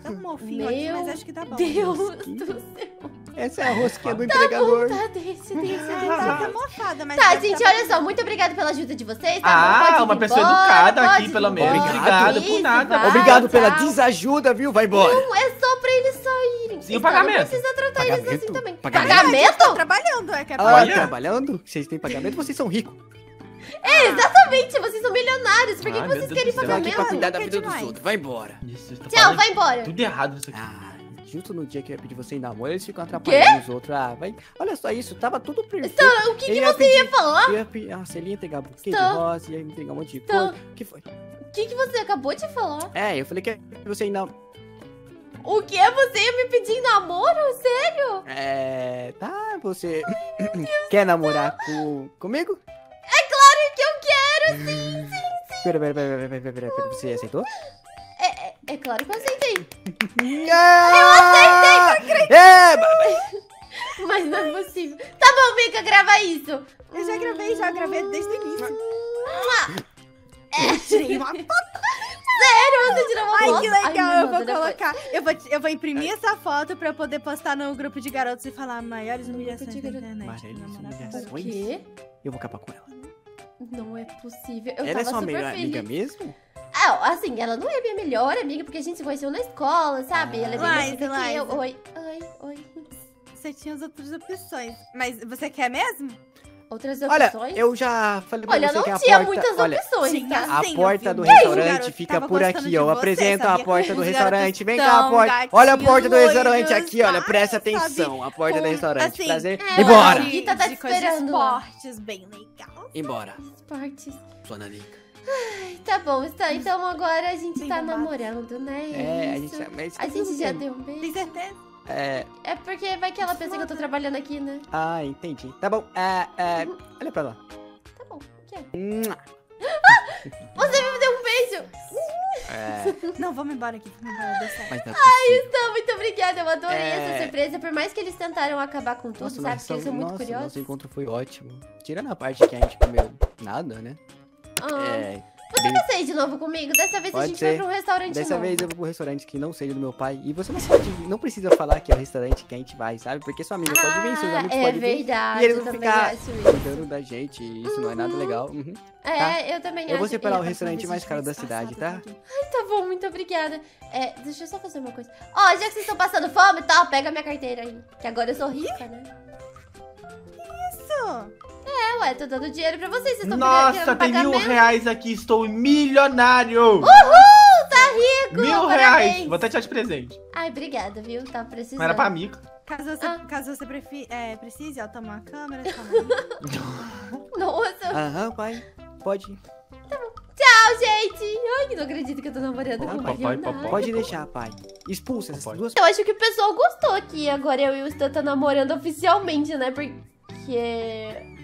Tá um mofinho aqui, Meu mas acho que tá bom. Deus do céu. Essa é a rosquinha do entregador. Tá, deixa, deixa, Ah, tá mofada, mas Tá, gente, tá olha só, muito obrigada pela ajuda de vocês, tá Ah, bom? Pode ir uma pessoa embora, educada pode aqui, ir pelo menos. Obrigado por nada. vai, Obrigado pela tchau. desajuda, viu? Vai embora. Não, é só pra eles saírem. Sim, o pagamento. Não precisa tratar eles assim Pagamento? também. Pagamento? Pagamento? Tá trabalhando, é que é Ah, Olha. trabalhando? Vocês têm pagamento? Vocês são ricos. É, exatamente, vocês são milionários. Por que, Ai, que vocês querem pagamento? pra cuidar da vida dos outros. Vai embora. Isso, eu tô Tchau, vai embora. Tudo errado nisso aqui. Ah, justo no dia que eu ia pedir você em namoro, eles ficam atrapalhando os outros. Ah, vai. Olha só isso, tava tudo perfeito. Então, o que, que Eu ia você ia pedir- falar? Eu ia pe- Nossa, ele ia entregar buquê de Então. rosa, ia entregar um monte de Então. coisa. O que foi? O que, que você acabou de falar? É, eu falei que você ainda. O que? Você ia me pedir em namoro? Sério? É. Tá, você. Quer namorar com... comigo? É que eu quero, sim, sim. Pera, pera, pera, pera, pera, pera, pera. Você aceitou? É, é, é claro que eu aceitei. Eu aceitei, não acredito! É, Mas não é possível. Tá bom, Mika, grava isso. Eu já gravei, já gravei desde o início. É. Tirei uma foto. Sério, você tirou uma Ai, foto? que legal, me eu vou depois. colocar. Eu vou, eu vou imprimir essa foto pra eu poder postar no grupo de garotos e falar maiores humilhações da internet. Maiores humilhações? O quê? Eu vou acabar com ela. Não é possível. Eu ela é sua super melhor feliz. amiga mesmo? Ah, assim, ela não é minha melhor amiga, porque a gente se conheceu na escola, sabe? Ela é bem mais Liza, velha que eu. Oi, oi, oi. Você tinha as outras opções. Mas você quer mesmo? Outras Olha, opções? eu já falei pra Olha, você não que a tinha porta... muitas olha, opções, Sim, tá? A Sim, eu porta do restaurante fica por aqui, ó. Apresenta a porta do restaurante. Vem cá, a porta. Olha a porta do restaurante aqui, olha. Presta atenção. A porta do restaurante. assim, Prazer. é, Embora. a Rita tá de te esperando esportes, bem legal. Embora. Esportes. Sua nanica. Ai, Tá bom, está, então agora a gente Bem tá babado. namorando, né? É, a Isso. gente... Mas A gente já tem. deu um Tem beijo. certeza? É... É porque vai que ela pensa que eu tô trabalhando aqui, né? Ah, entendi. Tá bom. É, é... Olha pra lá. Tá bom, o que é? Mua. Você me deu um beijo! É... Não, vamos embora aqui. Vamos embora, deu certo. É possível. Então, muito obrigada, eu adorei É. essa surpresa. Por mais que eles tentaram acabar com tudo, Nossa, sabe? Porque eles são muito nossa, curiosos. nosso encontro foi ótimo. Tirando a parte que a gente comeu nada, né? Ah, É... Você quer sair de novo comigo? Dessa vez a Pode gente ser. vai pra um restaurante Dessa novo. vez eu vou pro restaurante que não seja do meu pai. E você não pode, não precisa falar que é o restaurante que a gente vai, sabe? Porque sua amiga pode vir, seus Ah, amigos é podem vir. verdade, E eles eu vão também ficar cuidando da gente. E isso não é nada legal. Uhum. É, tá? eu também Eu acho. vou separar o restaurante mais caro da cidade, tá? Ai, tá bom, muito obrigada. É, deixa eu só fazer uma coisa. Ó, já que vocês estão passando fome e tal, pega minha carteira aí. Que agora eu sou rica, né? Isso. É, ué, tô dando dinheiro pra vocês. Vocês estão Nossa, tem mil reais aqui, estou milionário! Uhul, tá rico! Mil parabéns. reais! Vou até te dar de presente. Ai, obrigada, viu? Tava precisando. Não era pra amigo. Caso você, Ah. caso você prefi- é, precise, ó, toma uma câmera, toma aí. Nossa. Aham, pai. Pode. Tchau, gente. Ai, não acredito que eu tô namorando com Papai, o papai. Pode deixar, pai. Expulsa essas Pode. duas Eu acho que o pessoal gostou que agora eu e o Stan tá namorando oficialmente, né? Porque...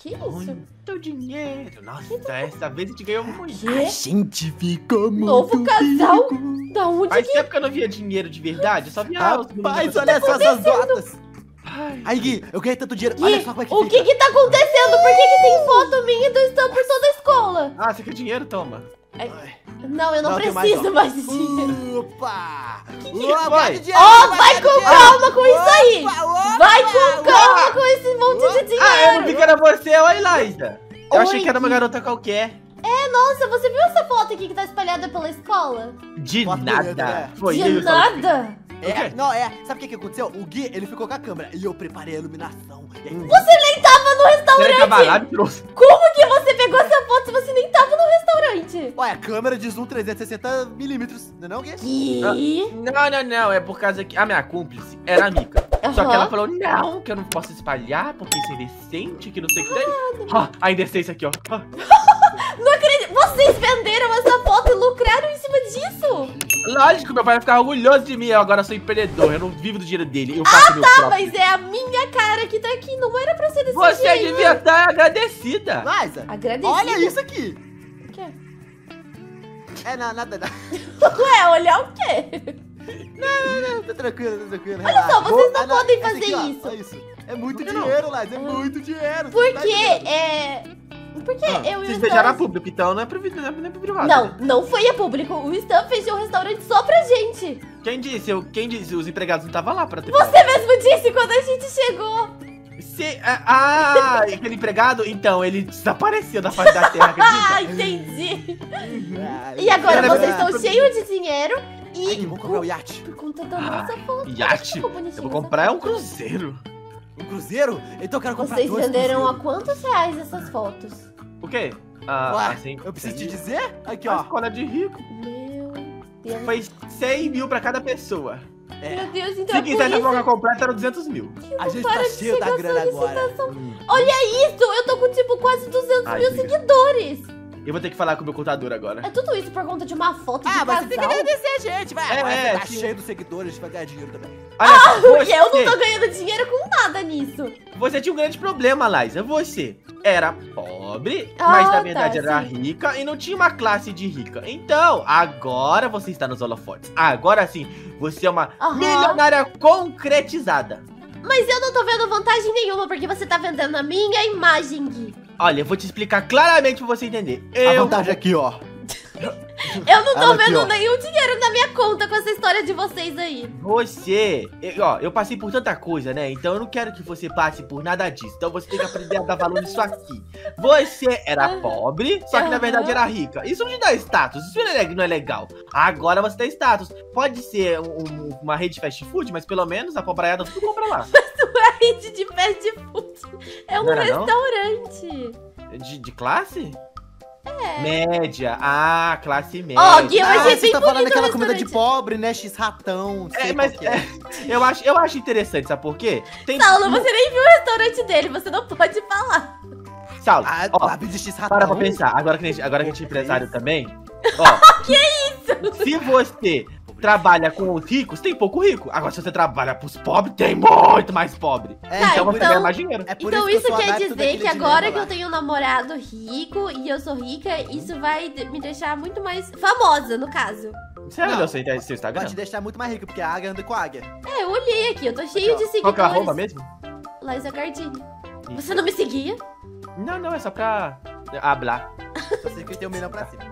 O Que que é isso? Muito dinheiro. Nossa, essa vez a gente ganhou muito. Quê? gente ficou muito Novo casal? Da onde Faz que... tempo que eu não via dinheiro de verdade, eu só via Rapaz, olha só essas notas. Aí, Gui, eu ganhei tanto dinheiro. Olha Gui, só como é que o fica. que que tá acontecendo? Por que que tem foto minha do Stan por toda a escola? Ah, você quer dinheiro? Toma. Não, eu não, Não, mais, preciso ó. mais de dinheiro. Opa! que Opa, foi? de dinheiro, Ó, vai vai de com dinheiro. calma com isso aí! Opa, opa, Vai com opa. calma com esse monte de dinheiro! Ah, eu não vi que era você, oi, Liza. Eu Oi, achei que era uma garota qualquer. É, nossa, você viu essa foto aqui que tá espalhada pela escola? De Foto nada. bonita, né? Foi de nada? É, não, é. Sabe o que, que aconteceu? O Gui, ele ficou com a câmera e eu preparei a iluminação. E aí, Você nem tava no Você tava lá restaurante! trouxe. Como que você pegou essa foto se você nem tava no restaurante? Olha, a câmera de zoom 360mm, não é não, Gui? Que? Não, não, não. É por causa que a minha cúmplice era a Mica. Só que ela falou, não, que eu não posso espalhar, porque isso é indecente, que não sei o que tem. Ah, a indecência aqui, ó. Ah, Não acredito! Vocês venderam essa foto e lucraram em cima disso? Lógico, meu pai vai ficar orgulhoso de mim. Eu agora sou empreendedor, eu não vivo do dinheiro dele. Eu faço meu Tá, próprio. mas é a minha cara que tá aqui, não era pra ser desse Você jeito. devia estar agradecida. Liza, Agradecida. olha isso aqui. O quê? É, não, nada, nada. Ué, olhar o quê? Tá tranquilo, tá tranquilo. Olha só, vocês não Ah, não, podem fazer aqui, ó, isso. olha isso. É muito dinheiro, Liza, é muito dinheiro. Por você tá quê? É... Por que Ah, eu e o Vocês Stan... beijaram a público, então não é pro, não é, não é pro privado. Não, né? não foi a público. O Stan fechou o restaurante só pra gente. Quem disse? Eu, quem disse? Os empregados não estavam lá pra ter Você mesmo disse quando a gente chegou. Se, ah, ah, aquele empregado? Então, ele desapareceu da face da terra, Ah, entendi. E agora vocês estão cheios de dinheiro Ai, e... vamos comprar o iate. Por conta da Ah, nossa foto. Iate? Eu vou comprar é um cruzeiro. Um cruzeiro? Então eu quero comprar Vocês dois venderam a cruzeiros. quantos reais essas fotos? O quê? Ah, Ué, assim, eu preciso te dizer? Aqui, A ó. escola de rico. Meu Deus. Foi 100 mil pra cada pessoa. É, Meu Deus, então Se é quiser a boca completa, era 200 mil. a gente tá cheio da grana agora. Hum. Olha isso, eu tô com tipo quase 200 Ai, mil seguidores. Eu vou ter que falar com o meu contador agora. É tudo isso por conta de uma foto Ah, de mas você tem que casal? agradecer a gente, vai. É, Agora é, você tá sim. cheio de seguidores, a gente vai ganhar dinheiro também. Olha só, Porque eu não você- tô ganhando dinheiro com nada nisso. Você tinha um grande problema, Liza. Você era pobre, Ah, mas na tá, verdade era sim. rica e não tinha uma classe de rica. Então, agora você está nos holofotes. Agora sim, você é uma Aham. milionária concretizada. Mas eu não tô vendo vantagem nenhuma, porque você tá vendendo a minha imagem, Gui. Olha, eu vou te explicar claramente pra você entender. A Eu vantagem aqui, ó. Eu não tô aqui, vendo ó. nenhum dinheiro na minha conta com essa história de vocês aí. Você, eu, ó, eu passei por tanta coisa, né? Então eu não quero que você passe por nada disso. Então você tem que aprender a dar valor nisso aqui. Você era pobre, só que na verdade era rica. Isso não te dá status, isso não é, não é legal. Agora você tem status. Pode ser um- um- uma rede de fast food, mas pelo menos a pobraiada tudo compra lá. A rede de fast food é um Não era, não? restaurante. De, de classe? É. Média. Ah, classe média. Ó, Gui, eu Ah, achei você bem tá falando daquela comida de pobre, né? X-ratão. É, mas que é. eu acho, eu acho interessante, sabe por quê? Tem Saulo, você nem viu o restaurante dele, você não pode falar. Saulo, Ah, ó, de X-ratão. Para pra pensar, agora que a gente, agora que a gente é empresário também. Ó, que isso? Se você trabalha com os ricos, tem pouco rico. Agora, se você trabalha pros pobres, tem muito mais pobre. É, Tá, então você então- ganha mais dinheiro. é então que eu isso sou quer dizer que agora que eu tenho um namorado rico e eu sou rica, isso vai me deixar muito mais famosa, no caso. Você olhou Não. seu, seu Instagram? Vai te deixar muito mais rico, porque a águia anda com a águia. É, eu olhei aqui, eu tô cheio de seguidores. Qual que é a arroba mesmo? Laísa Gardini. Você não me seguia? Não, não, é só pra hablar. Só sei que tem um milhão pra cima.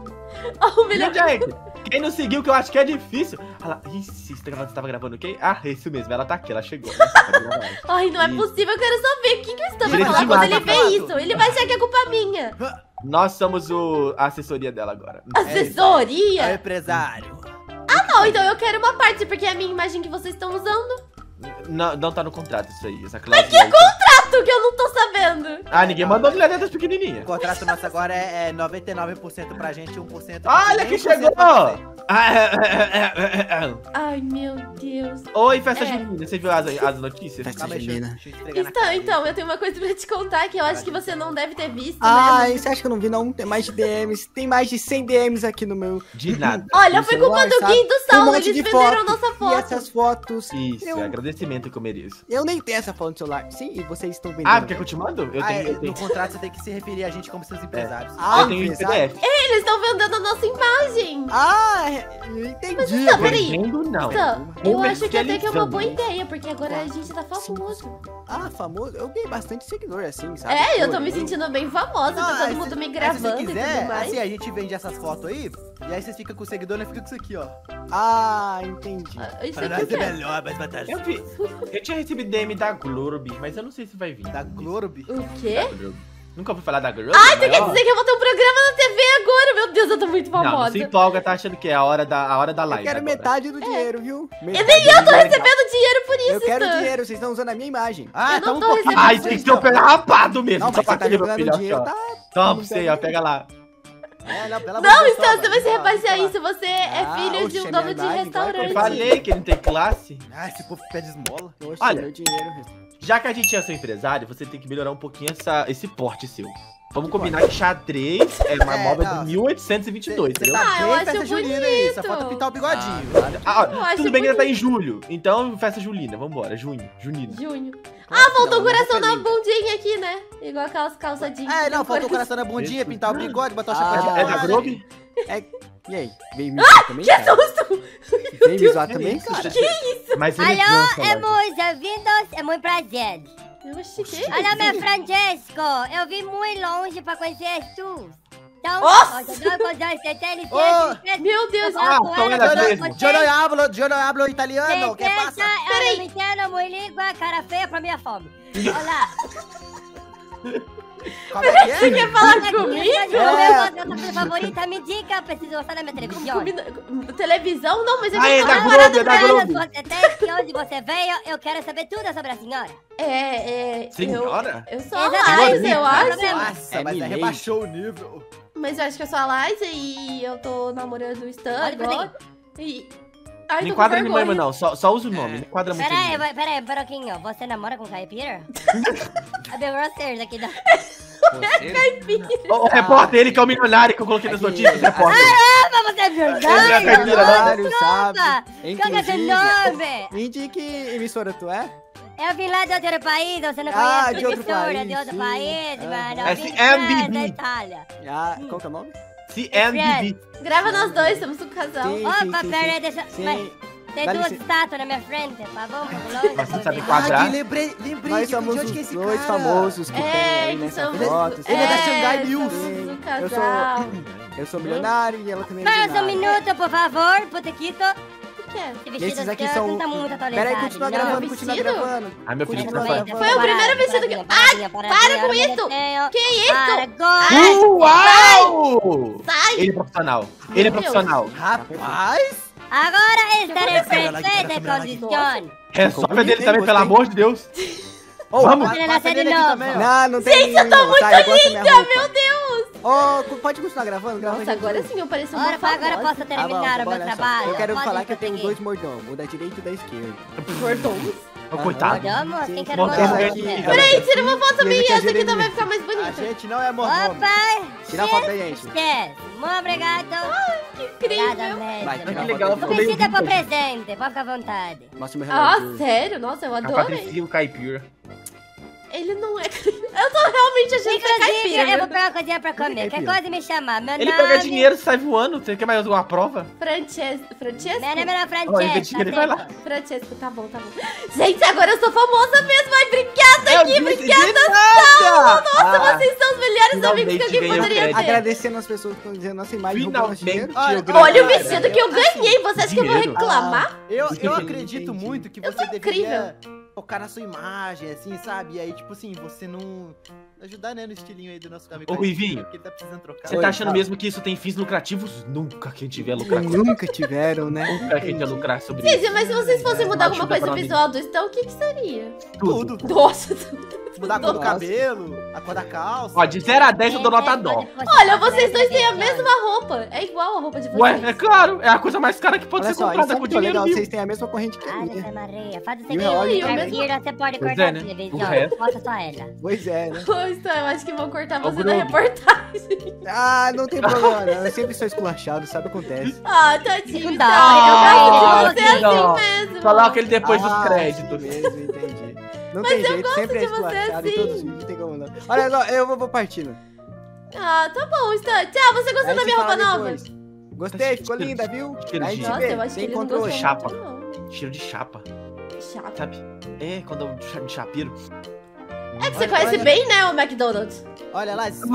Oh, o melhor... Viu, gente? Quem não seguiu, que eu acho que é difícil. Olha lá, ih, você tava, você tava gravando o quê? Ah, isso mesmo, ela tá aqui, ela chegou. Gravar. Ai, não é possível, eu quero só ver o que, que o Stan vai falar quando ele vê fato. isso. Ele vai achar que é culpa minha. Nós somos o, a assessoria dela agora. É Assessoria? empresário. Ah, não, então eu quero uma parte, porque é a minha imagem que vocês estão usando. Não, não tá no contrato isso aí, essa cláusula. Que aí. contrato que eu não tô sabendo. Ah, ninguém mandou mulher dessas pequenininhas. O contrato nosso agora é, é 99% pra gente e 1% pra Olha que 1% chegou! Ah, é, é, é, é, é. Ai, meu Deus. Oi, festa É. junina. Você viu as, as notícias? Calma aí, deixa eu- deixa eu Então, então, eu tenho uma coisa pra te contar que eu acho que você não deve ter visto, Ah, né? Ai, você acha que eu não vi não? Tem mais de DMs, tem mais de 100 DMs aqui no meu De nada. Olha, no foi culpa do? Gui e do um Saulo, monte eles de venderam a foto, nossa E foto. essas fotos. Isso, Eu- é agradecimento que eu mereço. Eu nem tenho essa foto no celular. Sim, e vocês estão tô vendendo. Ah, quer que eu te mando? Eu Ah, tenho, é, eu no tenho. contrato você tem que se referir a gente como seus empresários. Ah, eu tenho em empresário. PDF. Eles estão vendendo a nossa imagem. Ah, é, entendi. Tá, peraí. Vendendo, não. Então, eu acho que até que é uma boa ideia, porque agora a gente tá famoso. Ah, famoso. Eu ganhei bastante seguidor, assim, sabe? É, eu tô Pô, me sentindo bem famosa, Não, tá aí todo mundo se- me aí gravando se você e quiser, tudo mais. assim, a gente vende essas fotos aí, e aí vocês ficam com o seguidor, né? Fica com isso aqui, ó. Ah, entendi. Ah, Isso Pra nós é melhor, mais vantajoso. Eu, vi, eu tinha recebido DM da Glorb, mas eu não sei se vai vir. Da Glorb. O quê? Nunca ouviu falar da Glorb? Ah, então quer dizer que eu vou ter um programa na TV agora? Meu Deus, eu tô muito Não, não famosa. se empolga, tá achando que é a hora da, a hora da Eu live. quero agora. metade do dinheiro, viu? E nem eu tô recebendo dinheiro por isso, Eu quero Stan. dinheiro, vocês estão usando a minha imagem. Ah, Eu não então um tô pouquinho. recebendo Ai, tem que ser o pé rapado mesmo. Não, Só mas pra você tá jogando filho, dinheiro, tá? Toma pra você, ó, pega lá. É, não, Não, toma, você vai se rebaixar isso. Você é Ah, filho de um dono de claro que Eu restaurante. falei que ele não tem classe. Ah, esse povo pede esmola. Oxe, Olha. meu dinheiro. Já que a gente é seu empresário, você tem que melhorar um pouquinho essa, esse porte seu. Vamos combinar que xadrez é uma É, moda não. de 1822, Você entendeu? tá Ah, eu acho festa junina aí, só bonito. falta pintar o bigodinho. Ah, acho tudo bem que ainda tá bonito. em julho. Então, festa julina, vambora. Junho, junina. Junho. Ah, faltou o coração na bundinha aqui, né? Igual aquelas calças jeans. É, que não, faltou o coração. na bundinha, pintar o bigode, botar o Ah, chapéu de É da palha. Globo? E aí? Vem me zoar também, Que cara? susto! Vem me zoar também, cara? Mas Alô, é muito bem-vindos, é muito prazer. Oxi, que Olha, meu Francesco, eu vim muito longe pra conhecer tu. Então, Nossa! Ô, Meu Deus, eu ah, falo eu no hablo, italiano, que passa? Eu não me entendo muito língua, cara feia pra minha fome. Olá. Como é que é? Você quer falar Olha, comigo? É. Meu gosto favorita, me diga, eu preciso gostar da minha televisão. Combina- Televisão? Não, mas eu é tô da Globo, é da pra ela. Globo. Você tem que onde você veio, eu quero saber tudo sobre a senhora. É, é. Senhora? Eu, eu sou a. Liza, eu acho. Nossa, É mas rebaixou o nível. Mas eu acho que eu sou a Liza e eu tô namorando o Stan Olha agora. E. Ai, Não enquadra minha mãe, vergonha. não. Só, só usa o nome, não enquadra muito. Peraí, vai- peraí, Baroquinho, você namora com o Caipira? é bem grosseiro daqui da... Ô, ô, repórter, ele que é o milionário que eu coloquei nas notícias, repórter. Caramba, você é Ele é verdade! caipira, né? Claro, sabe? Qual que é seu nome? me indique que emissora tu é? Eu vim lá de outro país, você não Ah, conhece de outro país, de outro sim. país, Aham. mano. É CMBB. da Itália. Ah, qual que é o nome? CMBB. Grava nós dois, somos um casal. Sim, Opa, sim, peraí, sim. deixa... Sim. Mas tem Dá duas estátuas na minha frente, por favor, pouco longe. Mas você sabe quadrar? Ah, lembrei, lembrei Nós de, somos de onde que é esse dois cara. famosos que tem É, aí que nessa foto. Ele é da é, Shanghai News. um Eu sou- casal. Eu sou milionário e ela também é Espera só um milionária. minuto, por favor, Putequito. O que é? Esse vestido Esses aqui são- tá muito atualizado. Pera aí, continua não. gravando, continua vestido? gravando. Ai, meu filho, Continua gravando. Foi o primeiro vestido que- Ai, para com isso! Que isso? Uau! Sai! Ele é profissional. Ele é profissional. Rapaz, Agora estarei perfeita condições. Resolve dele também, pelo amor de Deus. Ô, Vamos. aqui novo. também, ó. Não, não tem Gente, eu tô muito tá? Linda, meu Deus! Ô, cu- pode continuar gravando? Grava Nossa, agora sim eu pareço uma Agora, agora famosa. posso terminar Ah, o bom, meu olha só. trabalho. Eu quero Pode falar que eu tenho dois mordomos, o da direita e o da esquerda. Mordomos. Ô, Coitado. Mordomo? Quem quer Mordomo é. Peraí, tira uma foto minha, a essa aqui também vai ficar mais A bonita. gente não é mordomo. Opa! Tira a foto da gente. Muito obrigado. Que incrível. Obrigada Vai, mesmo. tira a Que foto legal, vestido é pra presente, pode ficar à vontade. Meu Ah, sério? Nossa, eu A adorei. Patricinha Caipira. Ele não é. Eu tô realmente achando que é caipira. eu vou viu? pegar uma coisinha pra comer. Quer caipira? coisa me chamar. Meu Ele nome... pega dinheiro e sai voando. Você quer mais alguma prova? Frances... Francesco? Meu nome é Ó, ele Francesca. ele vai lá. Francesco, tá bom, tá bom. Gente, agora eu sou famosa mesmo. Ai, obrigada Eu aqui, obrigada. nada! Nossa, Ah. vocês são os melhores amigos que alguém poderia ter. Agradecendo as pessoas que estão dizendo nossa imagem Finalmente. Olha, ganhei. Olha o vestido que eu ganhei. Você acha que eu vou reclamar? Eu, eu Entendi. acredito muito que Eu você sou deveria focar na sua imagem, assim, sabe? E aí, tipo assim, você não. Ajudar, né, no estilinho aí do nosso amigo. Ô, Ruivinho, tá. Você tá achando mesmo que isso tem fins lucrativos? Nunca que a gente vier lucrar. Nunca tiveram, né? Nunca que a gente ia lucrar sobre isso. Gente, mas se vocês fossem mudar alguma coisa visual do Stão, o que que seria? Tudo. Nossa, Mudar a cor do cabelo, a cor da calça. Ó, de 0 a 10 eu dou nota dó. olha, vocês dois têm a mesma roupa. É igual a roupa de vocês. Ué, é claro, é a coisa mais cara que pode Olha ser só, comprada com é dinheiro legal? vivo. Vocês têm a mesma corrente que a Ave minha. Maria, faz o E o seguinte, você pode cortar é, a né? televisão, bota só ela. Pois é, né? Então, eu acho que vão cortar você da reportagem. Ah, não tem problema, não. Eu sempre sou esculachado, sabe o que acontece. Ah, tadinho, Não dá, Eu gosto de você que dó. assim mesmo. Coloca ele depois dos Ah, créditos. isso mesmo, entendi. Não Mas tem eu jeito, gosto sempre é de você todos os assim. vídeos, não tem como não. Olha só, eu vou, vou partindo. Ah, tá bom, Stan. Tchau, você gostou da minha roupa nova? depois. Gostei, ficou linda, viu? cheiro de- Nossa, eu acho que tem ele não controle. gostou Chapa. muito, não. Cheiro de chapa, Chapa. sabe? É, quando eu chapiro. É que você conhece bem, né, o McDonald's? Olha lá, se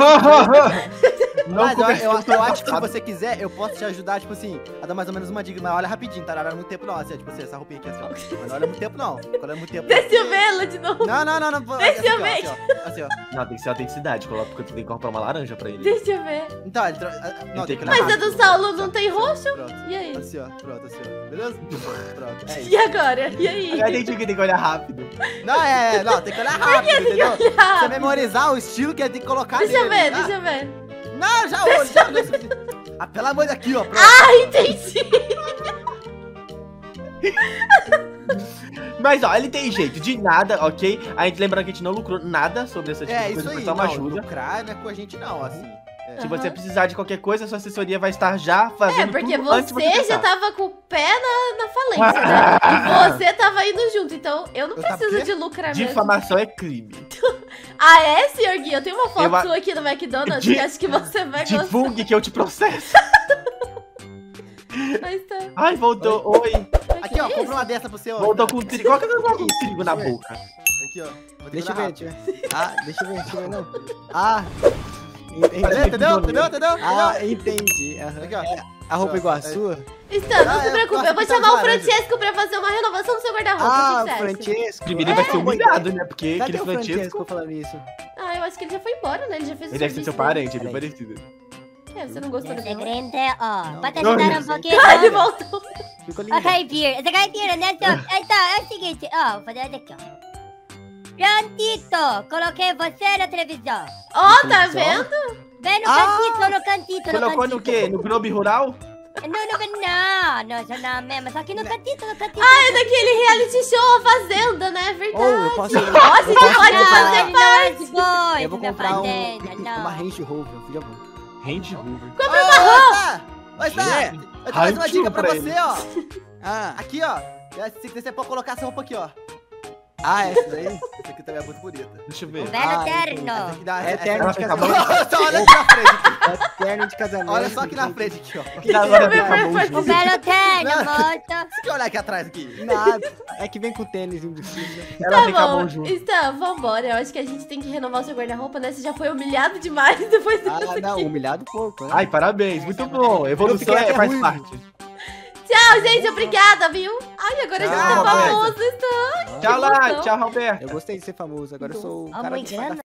Não Mas eu, eu, eu acho que se você quiser, eu posso te ajudar, tipo assim, a dar mais ou menos uma dica. Mas olha rapidinho, tá? Não olha muito tempo não, assim, tipo assim, essa roupinha aqui, assim, ó. Mas não olha muito tempo não. Não olha muito tempo. não. Deixa eu ver ela de novo. Não, não, não, não. assim, eu ó, ver. Assim, ó. Assim, ó. Não, tem que ser autenticidade. Coloca porque tu tem que comprar uma laranja pra ele. Deixa eu ver. Então, ele tra... ah, Não, tem tem que que Mas a do Saulo não tem roxo? Pronto. E aí? Assim, ó. Pronto, assim, ó. Beleza? Pronto. É E isso. agora? E aí? Eu entendi que tem que olhar rápido. Não, é, é, não, tem que olhar rápido, entendeu? olhar Você rápido. memorizar o estilo que tem que colocar Deixa eu nele, ver, tá? deixa eu ver. Não, já olho, já olho. Ah, pelo amor de aqui, ó. Pronto. Ah, entendi. Mas ó, ele tem jeito de nada, ok? A gente lembrando que a gente não lucrou nada sobre essa tipo É, de isso coisa, aí, foi só uma não, ajuda. lucrar não é com a gente não, assim. É. Se você precisar de qualquer coisa, sua assessoria vai estar já fazendo É, porque tudo antes de você já tava com o pé na, na falência, né? E você tava indo junto, então eu não Eu preciso quê? de lucrar mesmo. Difamação é crime. Ah, é, senhor Gui? Eu tenho uma foto Eu sua aqui no McDonald's Di- que acho que você vai gostar. Divulgue que eu te processo. Mas tá. Ai, voltou. Oi. Aqui, ó, compra uma dessa pra você, ó. Voltou com trigo. Qual que é eu com trigo na boca? Aqui, ó. Vou Deixa eu ver, deixa eu ver. Ah, deixa eu ver, deixa eu ver, não. Ah. Entendeu? Entendeu? Entendeu? Entendeu? Ah, entendi. aham. Aqui, ó. A roupa Ó, igual a é. sua? Stan, não Ah, se eu preocupe, eu vou chamar o. Francesco pra fazer uma renovação do seu guarda-roupa. Ah, o? Francesco. Primeiro ele vai ser É, humilhado, né? Porque Cadê aquele o Francesco Francesco. falando isso? Ah, eu acho que ele já foi embora, né? Ele já fez o Ele deve ser seu parente, ele é Peraí. parecido. É, você não gostou do Esse meu? grande, ó. Pode ajudar um pouquinho? Ah, ele voltou. Ficou lindo. Caipira. Essa caipira, né? Então, então, é o seguinte, ó, vou fazer aqui, ó. Prontito! Coloquei você na televisão. Ó, tá televisão? vendo? Vem no Ah! cantito, no cantito, no Colocou no cantito. quê? No Globo Rural? Não, não, não, não, não mesmo. Só que no cantito, no cantito. Ah, é daquele reality show A Fazenda, né? Verdade. Ou eu posso. Eu posso pode não, fazer parte. não é Eu vou comprar um, fazenda, não. uma Range Rover, já vou. Range Rover. Compra uma roupa. Oi, tá. É. Eu tenho mais uma dica pra você, ó. Ah, Aqui, ó. Se você pode colocar essa roupa aqui, ó. Ah, essa daí? Essa aqui também é muito bonita. Deixa eu ver. Belo Ah, terno. Essa aqui dá, É terno de casamento. Olha aqui na frente. É terno de casamento. Olha só aqui na frente, aqui, ó. Que da hora Deixa eu. O belo terno, Não. moço. Você quer olhar aqui atrás aqui? Nada. É que vem com tênis. Ela Tá fica bom bom, junto. Stan, vambora. Eu acho que a gente tem que renovar o seu guarda-roupa, né? Você já foi humilhado demais depois dessa Ah, não, aqui. humilhado pouco, né? Ai, parabéns, muito bom. Evolução é, faz ruim. parte. Tchau, gente. Obrigada, viu? Ai, agora a gente Tchau, tá famoso, Stan. Tchau, lá, emoção. tchau, Roberto. Eu gostei de ser famoso, agora eu sou o cara.